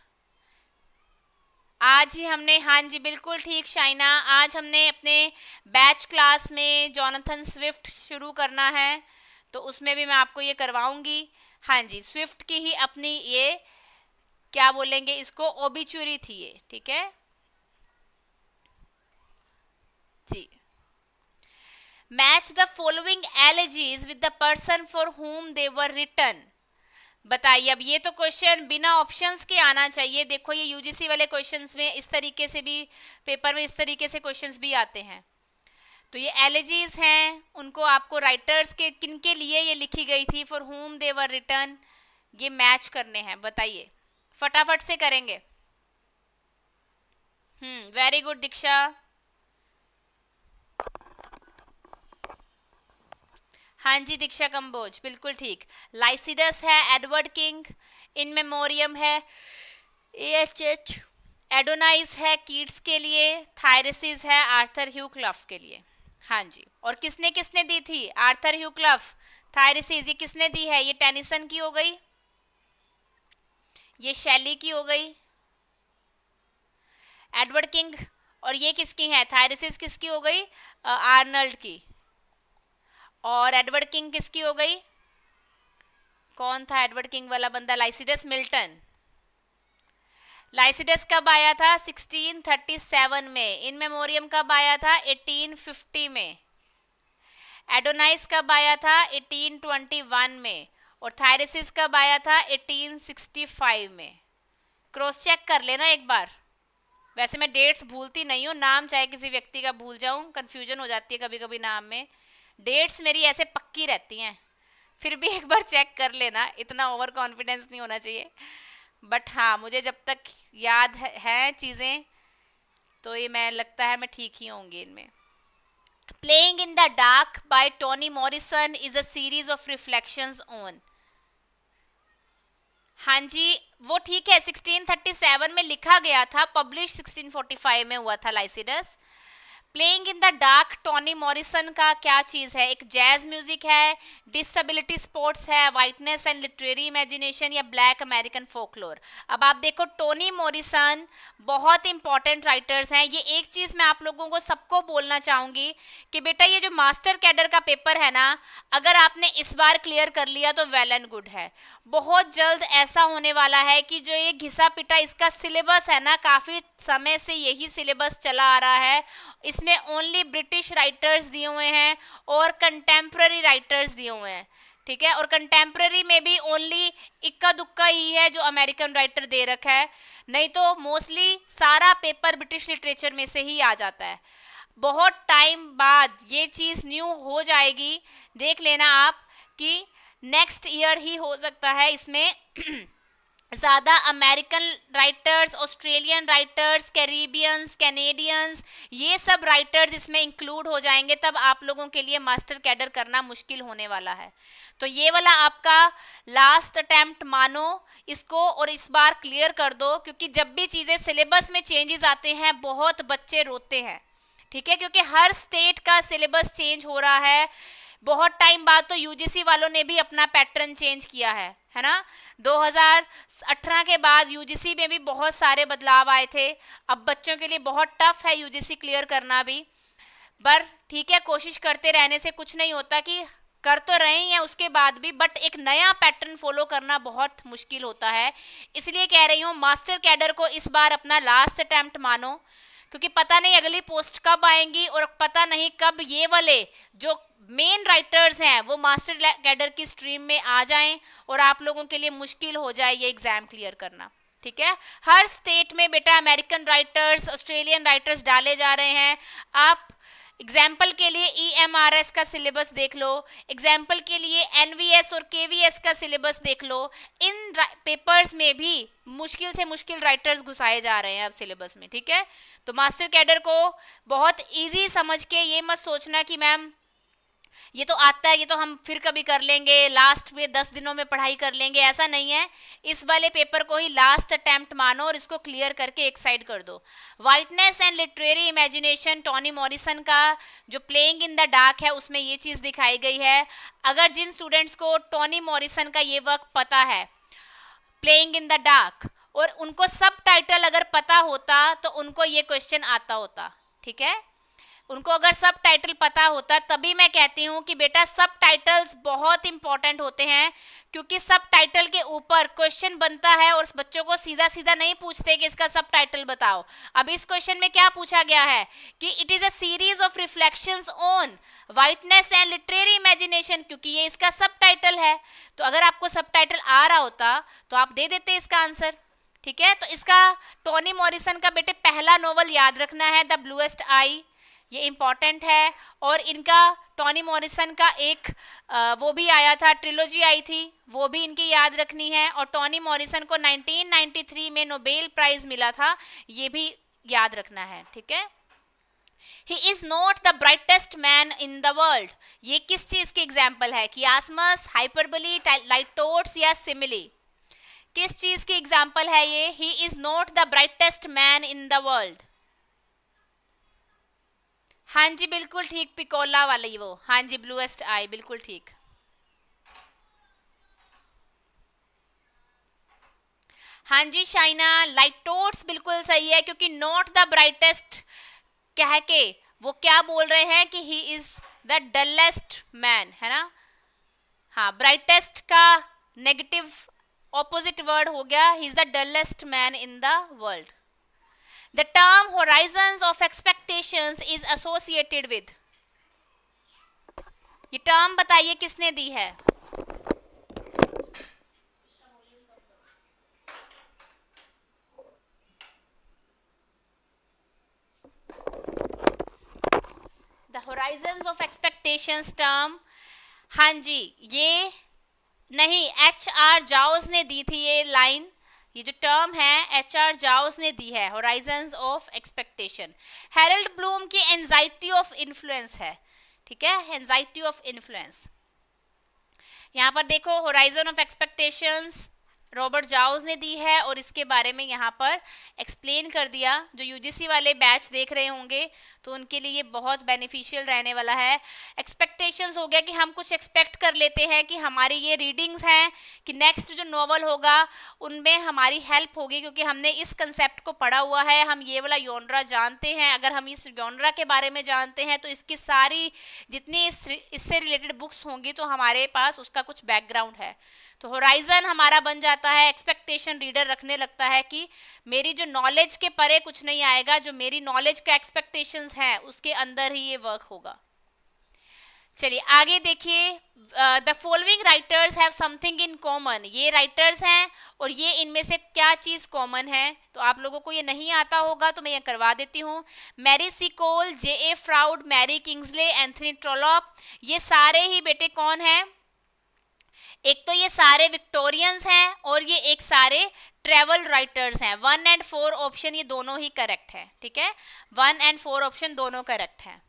आज ही हमने हाँ जी, बिल्कुल ठीक, शाइना। आज हमने अपने बैच क्लास में जॉनथन स्विफ्ट शुरू करना है तो उसमें भी मैं आपको ये करवाऊँगी। हाँ जी, स्विफ्ट की ही अपनी ये, क्या बोलेंगे इसको, ओबिचुरी थी ये, ठीक है? जी। Match the following elegies with the person for whom they were return बताइए, अब ये तो क्वेश्चन बिना ऑप्शंस के आना चाहिए। देखो, ये यूजीसी वाले क्वेश्चंस में इस तरीके से भी पेपर में इस तरीके से क्वेश्चंस भी आते हैं। तो ये एलिजीज हैं, उनको आपको राइटर्स के किन के लिए ये लिखी गई थी for whom they were written ये मैच करने हैं। बताइए, फटाफट से करेंगे। Hmm very good Diksha. हाँ जी, दीक्षा कंबोज, बिल्कुल ठीक। लाइसिडस है, एडवर्ड किंग, इन मेमोरियम है। ए एच एच एडोनाइज है कीट्स के लिए। थायरसिस है, आर्थर ह्यू क्लफ के लिए। हाँ जी, और किसने किसने दी थी? आर्थर ह्यूक्लफ। थायरिसीज ये किसने दी है? ये टेनिसन की हो गई? ये शैली की हो गई? एडवर्ड किंग, और ये किसकी है? थायरिसिस किसकी हो गई? आर्नल्ड की। और एडवर्ड किंग किसकी हो गई? कौन था एडवर्ड किंग वाला बंदा? लाइसिडस मिल्टन। लाइसिडस कब आया था? 1637 में। इन मेमोरियम कब आया था? 1850 में। एडोनाइस कब आया था? 1821 में। और थायरेसिस कब आया था? 1865 में। क्रॉस चेक कर लेना एक बार। वैसे मैं डेट्स भूलती नहीं हूँ। नाम चाहे किसी व्यक्ति का भूल जाऊँ, कन्फ्यूज़न हो जाती है कभी कभी नाम में। डेट्स मेरी ऐसे पक्की रहती हैं। फिर भी एक बार चेक कर लेना इतना ओवर कॉन्फिडेंस नहीं होना चाहिए। बट हाँ मुझे जब तक याद है, चीज़ें तो ये मैं लगता है मैं ठीक ही होंगी इनमें। Playing in the dark by Toni Morrison is a series of reflections on हाँ जी वो ठीक है 1637 में लिखा गया था पब्लिश 1645 में हुआ था Lycidas playing in the dark Toni Morrison का क्या चीज़ है? एक जैज म्यूज़िक है डिसबिलिटी स्पोर्ट्स है वाइटनेस एंड लिटरेरी इमेजिनेशन या ब्लैक अमेरिकन फोकलोर अब आप देखो टोनी मॉरिसन बहुत इंपॉर्टेंट राइटर्स हैं। ये एक चीज़ मैं आप लोगों को सबको बोलना चाहूँगी कि बेटा, ये जो मास्टर कैडर का पेपर है ना, अगर आपने इस बार क्लियर कर लिया तो वेल एंड गुड है। बहुत जल्द ऐसा होने वाला है कि जो ये घिसा पिटा इसका सिलेबस है ना, काफ़ी समय से यही सिलेबस चला आ रहा है। इसमें ओनली ब्रिटिश राइटर्स दिए हुए हैं और कंटेम्प्ररी राइटर्स दिए हुए हैं, ठीक है? और कंटेम्प्ररी में भी ओनली इक्का दुक्का ही है जो अमेरिकन राइटर दे रखा है। नहीं तो मोस्टली सारा पेपर ब्रिटिश लिटरेचर में से ही आ जाता है। बहुत टाइम बाद ये चीज़ न्यू हो जाएगी। देख लेना आप कि नेक्स्ट ईयर ही हो सकता है इसमें ज़्यादा American writers Australian writers Caribbeans Canadians ये सब राइटर्स इसमें इंक्लूड हो जाएँगे, तब आप लोगों के लिए मास्टर कैडर करना मुश्किल होने वाला है। तो ये वाला आपका लास्ट अटैम्प्ट मानो इसको और इस बार क्लियर कर दो, क्योंकि जब भी चीज़ें सिलेबस में चेंजेस आते हैं, बहुत बच्चे रोते हैं। ठीक है? क्योंकि हर स्टेट का सिलेबस चेंज हो रहा है। बहुत टाइम बाद तो यूजीसी वालों ने भी अपना पैटर्न चेंज किया है। है ना? 2018 के बाद यूजीसी में भी बहुत सारे बदलाव आए थे। अब बच्चों के लिए बहुत टफ है यूजीसी क्लियर करना भी। पर ठीक है, कोशिश करते रहने से कुछ नहीं होता कि कर तो रहे हैं उसके बाद भी बट एक नया पैटर्न फॉलो करना बहुत मुश्किल होता है। इसलिए कह रही हूँ मास्टर कैडर को इस बार अपना लास्ट अटैम्प्ट मानो, क्योंकि पता नहीं अगली पोस्ट कब आएँगी और पता नहीं कब ये वाले जो मेन राइटर्स हैं, वो मास्टर कैडर की स्ट्रीम में आ जाएँ और आप लोगों के लिए मुश्किल हो जाए ये एग्ज़ाम क्लियर करना, ठीक है? हर स्टेट में बेटा अमेरिकन राइटर्स ऑस्ट्रेलियन राइटर्स डाले जा रहे हैं। आप एग्ज़ाम्पल के लिए ई एम आर एस का सिलेबस देख लो एग्ज़ाम्पल के लिए एन वी एस और के वी एस का सिलेबस देख लो। इन पेपर्स में भी मुश्किल से मुश्किल राइटर्स घुसाए जा रहे हैं अब सिलेबस में, ठीक है? तो मास्टर कैडर को बहुत इजी समझ के ये मत सोचना कि मैम ये तो आता है, ये तो हम फिर कभी कर लेंगे लास्ट में दस दिनों में पढ़ाई कर लेंगे, ऐसा नहीं है। इस वाले पेपर को ही लास्ट अटेम्प्ट मानो और इसको क्लियर करके एक साइड कर दो। Whiteness and literary imagination Toni Morrison का जो प्लेइंग इन द डार्क है, उसमें ये चीज़ दिखाई गई है। अगर जिन स्टूडेंट्स को टॉनी मॉरिसन का ये वर्क पता है प्लेइंग इन द डार्क और उनको सब टाइटल अगर पता होता तो उनको ये क्वेश्चन आता होता, ठीक है? उनको अगर सब टाइटल पता होता, तभी मैं कहती हूँ कि बेटा सब टाइटल्स बहुत इंपॉर्टेंट होते हैं, क्योंकि सब टाइटल के ऊपर क्वेश्चन बनता है और बच्चों को सीधा सीधा नहीं पूछते कि इसका सब टाइटल बताओ। अब इस क्वेश्चन में क्या पूछा गया है कि it is a series of reflection on whiteness and literary imagination क्योंकि ये इसका सब टाइटल है। तो अगर आपको सब टाइटल आ रहा होता तो आप दे देते इसका आंसर ठीक है? तो इसका टोनी मॉरिसन का बेटे पहला नोवल याद रखना है द ब्लूएस्ट आई ये इंपॉर्टेंट है और इनका टॉनी मॉरिसन का एक आ, वो भी आया था ट्रिलोजी आई थी वो भी इनकी याद रखनी है और टॉनी मॉरिसन को 1993 में नोबेल प्राइज मिला था ये भी याद रखना है ठीक है? He is not the brightest man in the world ये किस चीज़ की एग्ज़ाम्पल है? कि आसमस हाइपरबली लाइटोट्स या सिमिली किस चीज़ की एग्ज़ाम्पल है ये? He is not the brightest man in the world हाँ जी, बिल्कुल ठीक, पिकोला वाली वो। हाँ जी ब्लूएस्ट आई बिल्कुल ठीक। हाँ जी, शाइना लाइटोट्स बिल्कुल सही है, क्योंकि नॉट द ब्राइटेस्ट कह के वो क्या बोल रहे हैं कि he is the dullest man है ना? हाँ ब्राइटेस्ट का नेगेटिव ऑपोजिट वर्ड हो गया he is the dullest man in the world the term horizons of expectations is associated with. ये टर्म बताइए किसने दी है? The horizon of expectation term हाँ जी, ये नहीं एच आर जाओज ने दी थी ये लाइन ये जो टर्म है एच आर जाओस ने दी है horizon of expectation Harold Bloom की एनजाइटी ऑफ़ इन्फ्लुएंस है, ठीक है? एनजाइटी ऑफ़ इन्फ्लुएंस यहाँ पर देखो horizon of expectations Robert Jauss ने दी है और इसके बारे में यहाँ पर एक्सप्लेन कर दिया। जो यूजीसी वाले बैच देख रहे होंगे तो उनके लिए बहुत बेनिफिशियल रहने वाला है। एक्सपेक्टेशंस हो गया कि हम कुछ एक्सपेक्ट कर लेते हैं कि हमारी ये रीडिंग्स हैं कि नेक्स्ट जो नॉवल होगा, उनमें हमारी हेल्प होगी, क्योंकि हमने इस कंसेप्ट को पढ़ा हुआ है। हम ये वाला योनरा जानते हैं। अगर हम इस योनरा के बारे में जानते हैं तो इसकी सारी जितनी इससे रिलेटेड बुक्स होंगी तो हमारे पास उसका कुछ बैकग्राउंड है। तो होराइजन हमारा बन जाता है एक्सपेक्टेशन रीडर रखने लगता है कि मेरी जो नॉलेज के परे कुछ नहीं आएगा, जो मेरी नॉलेज का एक्सपेक्टेशंस है, उसके अंदर ही ये वर्क होगा। चलिए, आगे देखिए the following writers have something in common ये राइटर्स हैं और ये इनमें से क्या चीज़ कॉमन है? तो आप लोगों को ये नहीं आता होगा तो मैं ये करवा देती हूँ। Mary Seacole J A Froude Mary Kingsley Anthony Trollope ये सारे ही बेटे कौन हैं? एक तो ये सारे विक्टोरियंस हैं और ये एक सारे ट्रेवल राइटर्स हैं। वन एंड फोर ऑप्शन ये दोनों ही करेक्ट है, ठीक है? वन एंड फोर ऑप्शन दोनों करेक्ट है।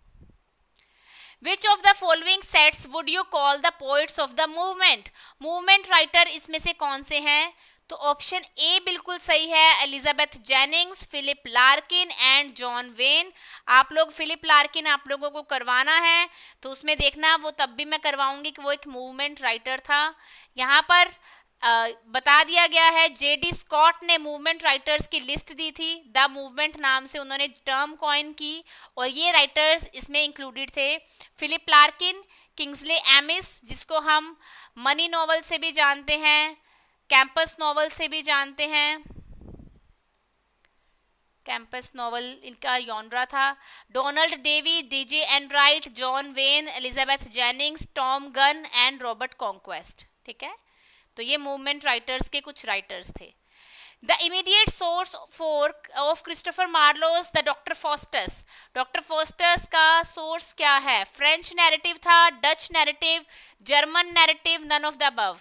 Which of the following sets would you call the poets of the movement movement writer इसमें से कौन से हैं? तो ऑप्शन ए बिल्कुल सही है Elizabeth Jennings Philip Larkin and John Wain आप लोग फिलिप लार्किन आप लोगों को करवाना है तो उसमें देखना वो तब भी मैं करवाऊँगी कि वो एक मूवमेंट राइटर था। यहाँ पर आ, बता दिया गया है जे डी स्कॉट ने मूवमेंट राइटर्स की लिस्ट दी थी। द मूवमेंट नाम से उन्होंने टर्म कॉइन की और ये राइटर्स इसमें इंक्लूडेड थे। फिलिप लार्किन किंग्सले एमिस जिसको हम मनी नॉवल से भी जानते हैं कैंपस नॉवल से भी जानते हैं। कैंपस नॉवल इनका यॉनरा था। Donald Davie D J Enright John Wain, Elizabeth Jennings, Tom Gunn and Robert Conquest, ठीक है? तो ये मूवमेंट राइटर्स के कुछ राइटर्स थे। The immediate source for of Christopher Marlowe's, the doctor Faustus. Doctor Faustus का सोर्स क्या है? फ्रेंच नैरेटिव था, Dutch narrative, German narrative, none of the above.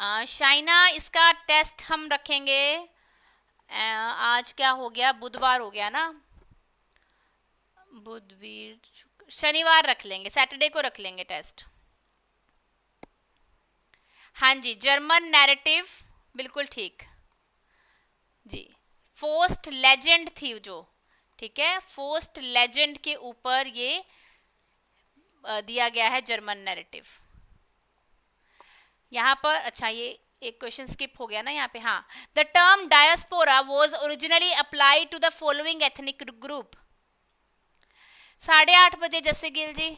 Shaina, इसका टेस्ट हम रखेंगे। आज क्या हो गया? बुधवार हो गया ना? बुधवीर शनिवार रख लेंगे, सैटरडे को रख लेंगे टेस्ट। हाँ जी, जर्मन नैरेटिव, बिल्कुल ठीक। जी, फोस्ट लेजेंड थी जो, ठीक है? फोस्ट लेजेंड के ऊपर ये दिया गया है जर्मन नैरेटिव। यहाँ पर अच्छा ये एक क्वेश्चन स्किप हो गया ना यहाँ पे हाँ। The term diaspora was originally apply to the following ethnic group साढ़े आठ बजे जैसे गिल जी?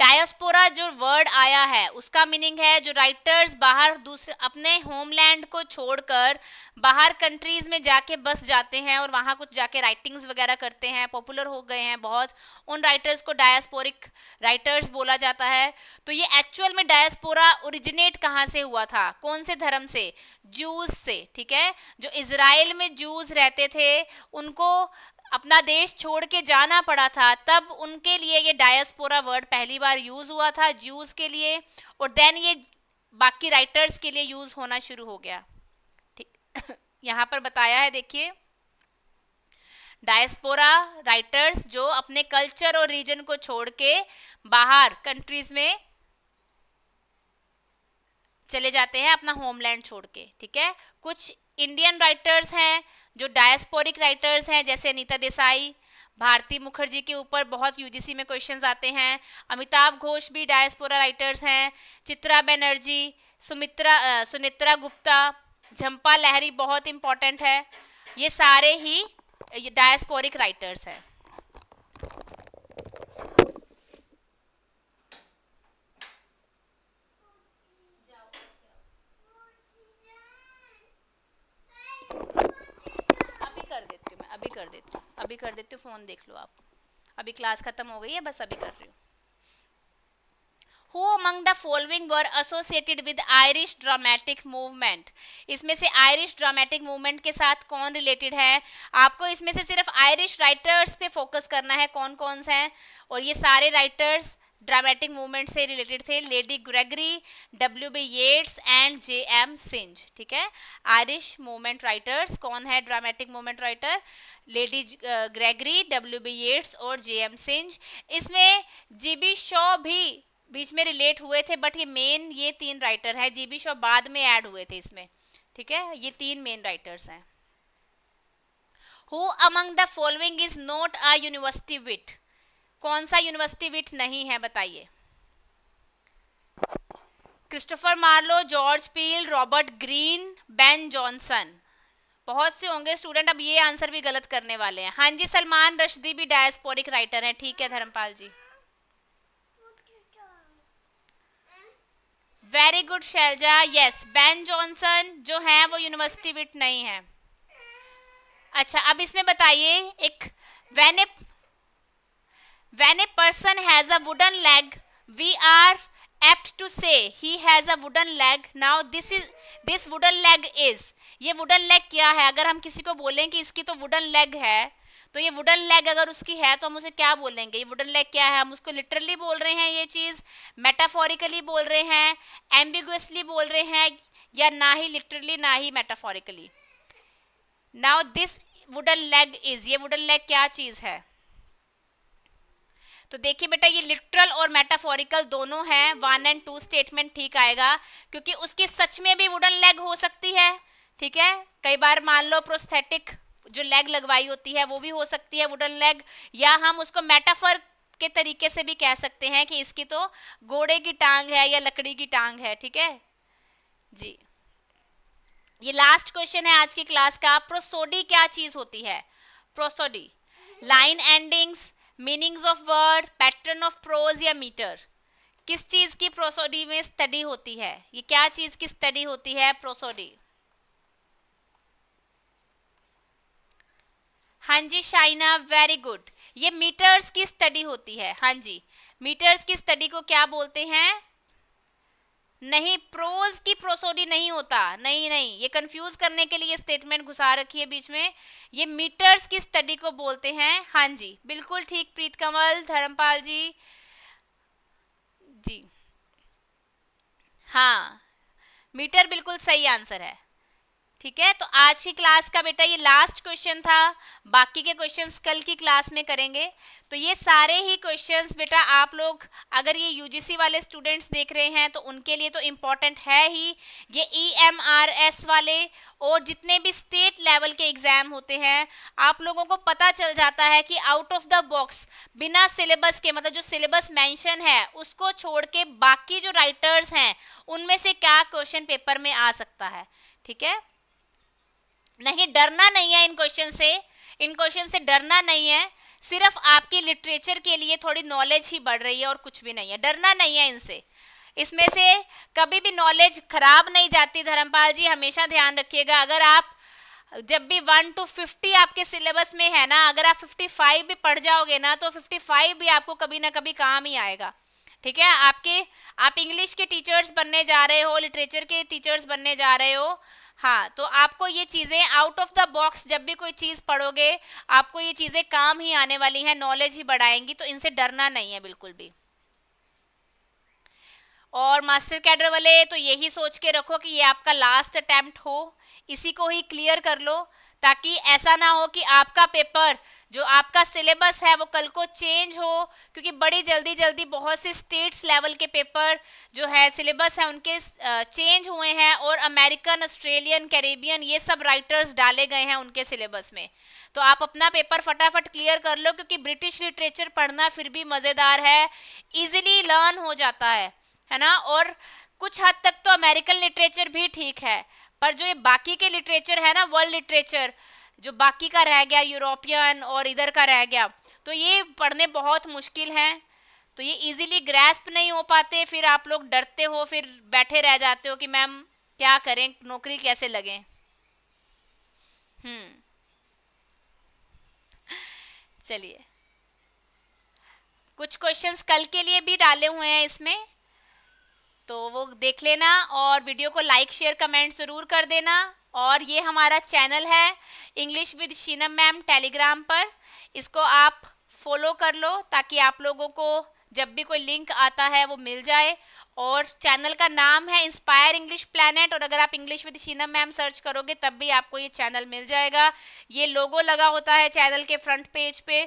डायस्पोरा जो वर्ड आया है, उसका मीनिंग है जो राइटर्स बाहर दूसरे, अपने होमलैंड को छोड़कर बाहर कंट्रीज़ में जाके बस जाते हैं और वहाँ कुछ जाके राइटिंग्स वगैरह करते हैं पॉपुलर हो गए हैं बहुत। उन राइटर्स को डायस्पोरिक राइटर्स बोला जाता है। तो ये एक्चुअल में डायस्पोरा ओरिजिनेट कहाँ से हुआ था? कौन से धर्म से? जूस से, ठीक है? जो इसराइल में जूस रहते थे, उनको अपना देश छोड़ के जाना पड़ा था, तब उनके लिए ये डायस्पोरा वर्ड पहली बार यूज़ हुआ था जूस के लिए, और देन ये बाकी राइटर्स के लिए यूज़ होना शुरू हो गया। ठीक, यहाँ पर बताया है, देखिए। डायस्पोरा राइटर्स जो अपने कल्चर और रीजन को छोड़ के बाहर कंट्रीज़ में चले जाते हैं अपना होमलैंड छोड़ के, ठीक है? कुछ इंडियन राइटर्स हैं जो डायस्पोरिक राइटर्स हैं, जैसे अनिता देसाई, भारती मुखर्जी के ऊपर बहुत यूजीसी में क्वेश्चंस आते हैं। अमिताभ घोष भी डायस्पोरा राइटर्स हैं। चित्रा बनर्जी, सुमित्रा सुनित्रा गुप्ता, झंपा लहरी बहुत इंपॉर्टेंट है। ये सारे ही डायस्पोरिक राइटर्स हैं अभी कर देती हूँ। अभी कर देती हूँ फ़ोन देख लो आप। अभी क्लास ख़त्म हो गई है, बस अभी कर रही हूँ। Who among the following were associated with Irish dramatic movement इसमें से आयरिश ड्रामेटिक मूवमेंट के साथ कौन रिलेटेड है? आपको इसमें से सिर्फ़ आयरिश राइटर्स पे फोकस करना है कौन कौन से हैं? और ये सारे राइटर्स ड्रामेटिक मूवमेंट से रिलेटेड थे Lady Gregory W B Yeats and J M Synge ठीक है? आयरिश मूवमेंट राइटर्स कौन है dramatic movement writer Lady Gregory W B Yeats और जे एम सिंज इसमें जी बी शॉ भी बीच में रिलेट हुए थे बट ये मेन ये तीन राइटर है। जी बी शॉ बाद में ऐड हुए थे इसमें, ठीक है? ये तीन मेन राइटर्स हैं। Who among the following is not a university wit कौन सा यूनिवर्सिटी विट नहीं है, बताइए। Christopher Marlowe, George Peele, Robert Greene, Ben Jonson. बहुत से होंगे स्टूडेंट, अब ये आंसर भी गलत करने वाले हैं। हाँ जी, सलमान रशदी भी डायस्पोरिक राइटर है। ठीक है, Dharmpal ji. Very good Shailaja. Yes Ben Jonson जो है, वो यूनिवर्सिटी विट नहीं है। अच्छा अब इसमें बताइए, एक when a when a person has a wooden leg, we are apt to say he has a wooden leg. Now, this is, this wooden leg is, ये वुडन लेग क्या है? अगर हम किसी को बोलें कि इसकी तो वुडन लेग है तो ये वुडन लेग अगर उसकी है तो हम उसे क्या बोलेंगे? ये वुडन लेग क्या है? हम उसको लिटरली बोल रहे हैं ये चीज़ मेटाफोरिकली बोल रहे हैं एम्बिगुअसली बोल रहे हैं, या ना ही लिटरली ना ही metaphorically now this wooden leg is ये वुडन लेग क्या चीज़ है? तो देखिए बेटा, ये लिटरल और मेटाफोरिकल दोनों हैं। वन एंड टू स्टेटमेंट ठीक आएगा, क्योंकि उसकी सच में भी वुडन लेग हो सकती है, ठीक है? कई बार मान लो प्रोस्थेटिक जो लेग लगवाई होती है, वो भी हो सकती है वुडन लेग या हम उसको मेटाफर के तरीके से भी कह सकते हैं कि इसकी तो घोड़े की टांग है या लकड़ी की टांग है, ठीक है? जी। ये लास्ट क्वेश्चन है आज की क्लास का प्रोसोडी क्या चीज़ होती है? Prosody line endings meanings of word, pattern of prose या मीटर। किस चीज़ की प्रोसोडी में स्टडी होती है? ये क्या चीज़ की स्टडी होती है प्रोसोडी हाँ जी, शाइना वेरी गुड ये मीटर्स की स्टडी होती है हाँ जी। मीटर्स की स्टडी को क्या बोलते हैं? नहीं प्रोज की प्रोसोडी नहीं होता। नहीं नहीं, ये कंफ्यूज करने के लिए स्टेटमेंट घुसा रखी है बीच में। ये मीटर्स की स्टडी को बोलते हैं। हाँ जी, बिल्कुल ठीक, प्रीत कमल, धर्मपाल जी। जी। हाँ मीटर बिल्कुल सही आंसर है। ठीक है? तो आज की क्लास का बेटा ये लास्ट क्वेश्चन था। बाकी के क्वेश्चंस कल की क्लास में करेंगे। तो ये सारे ही क्वेश्चंस बेटा आप लोग अगर ये यूजीसी वाले स्टूडेंट्स देख रहे हैं तो उनके लिए तो इंपॉर्टेंट है ही। ये ईएमआरएस e वाले और जितने भी स्टेट लेवल के एग्ज़ाम होते हैं, आप लोगों को पता चल जाता है कि आउट ऑफ़ द बॉक्स बिना सिलेबस के मतलब जो सिलेबस मेंशन है, उसको छोड़ के बाकी जो राइटर्स हैं, उनमें से क्या क्वेश्चन पेपर में आ सकता है? ठीक है? नहीं, डरना नहीं है इन क्वेश्चन से। इन क्वेश्चन से डरना नहीं है। सिर्फ़ आपकी लिटरेचर के लिए थोड़ी नॉलेज ही बढ़ रही है और कुछ भी नहीं है। डरना नहीं है इनसे। इसमें से कभी भी नॉलेज खराब नहीं जाती, धर्मपाल जी, हमेशा ध्यान रखिएगा। अगर आप, जब भी वन टू फिफ्टी आपके सिलेबस में है ना, अगर आप फिफ्टी फाइव भी पढ़ जाओगे ना तो फिफ्टी फाइव भी आपको कभी ना कभी काम ही आएगा। ठीक है? आपके, आप इंग्लिश के टीचर्स बनने जा रहे हो लिटरेचर के टीचर्स बनने जा रहे हो हाँ तो आपको ये चीज़ें आउट ऑफ़ द बॉक्स जब भी कोई चीज़ पढ़ोगे, आपको ये चीज़ें काम ही आने वाली हैं नॉलेज ही बढ़ाएँगी तो इनसे डरना नहीं है बिल्कुल भी। और मास्टर कैडर वाले तो यही सोच के रखो कि ये आपका लास्ट अटेम्प्ट हो, इसी को ही क्लियर कर लो ताकि ऐसा ना हो कि आपका पेपर, जो आपका सिलेबस है, वो कल को चेंज हो, क्योंकि बड़ी जल्दी जल्दी बहुत से स्टेट्स लेवल के पेपर जो है, सिलेबस है, उनके चेंज हुए हैं और अमेरिकन, ऑस्ट्रेलियन, कैरेबियन, ये सब राइटर्स डाले गए हैं उनके सिलेबस में। तो आप अपना पेपर फटाफट क्लियर कर लो, क्योंकि ब्रिटिश लिटरेचर पढ़ना फिर भी मज़ेदार है ईजिली लर्न हो जाता है है ना? और कुछ हद तक तो अमेरिकन लिटरेचर भी ठीक है। पर जो ये बाकी के लिटरेचर है ना वर्ल्ड लिटरेचर जो बाकी का रह गया यूरोपियन और इधर का रह गया तो ये पढ़ने बहुत मुश्किल हैं। तो ये इजीली ग्रेस्प नहीं हो पाते, फिर आप लोग डरते हो, फिर बैठे रह जाते हो कि मैम, क्या करें, नौकरी कैसे लगे? हम्म। चलिए। कुछ क्वेश्चंस कल के लिए भी डाले हुए हैं इसमें। तो वो देख लेना और वीडियो को लाइक शेयर कमेंट ज़रूर कर देना। और ये हमारा चैनल है English with Sheenam ma'am Telegram पर। इसको आप फॉलो कर लो ताकि आप लोगों को जब भी कोई लिंक आता है वो मिल जाए। और चैनल का नाम है इंस्पायर इंग्लिश प्लानट और अगर आप English with Sheenam ma'am search करोगे तब भी आपको ये चैनल मिल जाएगा। ये लोगो लगा होता है चैनल के फ्रंट पेज पे।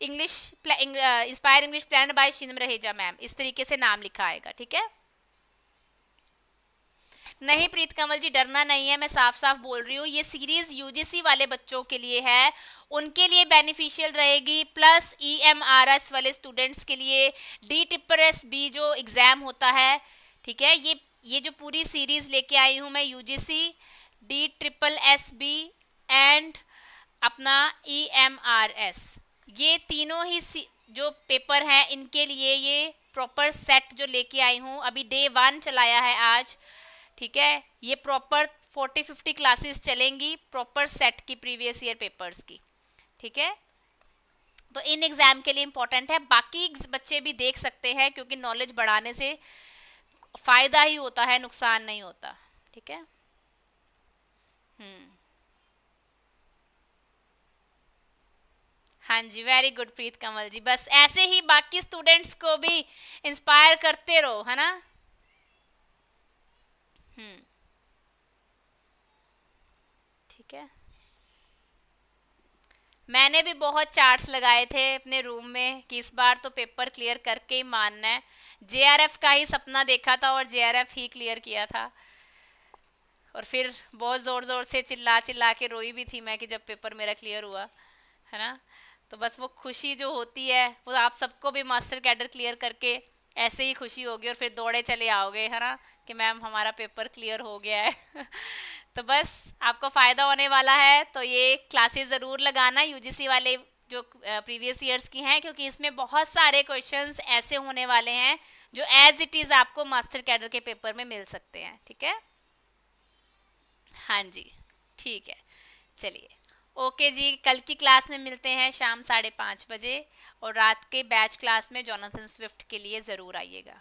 English inspire English plan by Sheenam Raheja ma'am इस तरीके से नाम लिखा आएगा, ठीक है? नहीं, प्रीत कमल जी, डरना नहीं है, मैं साफ़ साफ़ बोल रही हूँ, ये सीरीज़ यूजीसी वाले बच्चों के लिए है, उनके लिए बेनिफिशियल रहेगी plus E M R S वाले स्टूडेंट्स के लिए डी टिप्पर एस बी जो एग्ज़ाम होता है, ठीक है, ये ये जो पूरी सीरीज़ लेके आई हूँ मैं UGC D triple S B and अपना ई एम आर एस ये तीनों ही जो पेपर हैं, इनके लिए ये प्रॉपर सेट जो लेके आई हूँ, अभी डे वन चलाया है आज ठीक है? ये प्रॉपर फोर्टी फिफ्टी क्लासेस चलेंगी प्रॉपर सेट की प्रीवियस ईयर पेपर्स की। ठीक है? तो इन एग्ज़ाम के लिए इम्पोर्टेंट है। बाकी बच्चे भी देख सकते हैं, क्योंकि नॉलेज बढ़ाने से फ़ायदा ही होता है, नुकसान नहीं होता। ठीक है? हम्म। हाँ जी वेरी गुड प्रीत कमल जी। बस ऐसे ही बाकी स्टूडेंट्स को भी इंस्पायर करते रहो, है ना? ठीक है। मैंने भी बहुत चार्ट्स लगाए थे अपने रूम में कि इस बार तो पेपर क्लियर करके ही मानना है। जेआरएफ का ही सपना देखा था और जेआरएफ ही क्लियर किया था। और फिर बहुत ज़ोर ज़ोर से चिल्ला चिल्ला के रोई भी थी मैं कि जब पेपर मेरा क्लियर हुआ, है ना? तो बस वो खुशी जो होती है, वो आप सबको भी मास्टर कैडर क्लियर करके ऐसे ही खुशी होगी और फिर दौड़े चले आओगे, है ना? कि मैम हमारा पेपर क्लियर हो गया है। तो बस, आपको फ़ायदा होने वाला है तो ये क्लासेस ज़रूर लगाना यूजीसी वाले जो प्रीवियस ईयर्स की हैं, क्योंकि इसमें बहुत सारे क्वेश्चंस ऐसे होने वाले हैं, जो एज इट इज़ आपको मास्टर कैडर के पेपर में मिल सकते हैं, ठीक है? हाँ जी, ठीक है, चलिए। ओके जी, कल की क्लास में मिलते हैं शाम साढ़े पाँच बजे, और रात के बैच क्लास में जोनाथन स्विफ्ट के लिए ज़रूर आइएगा।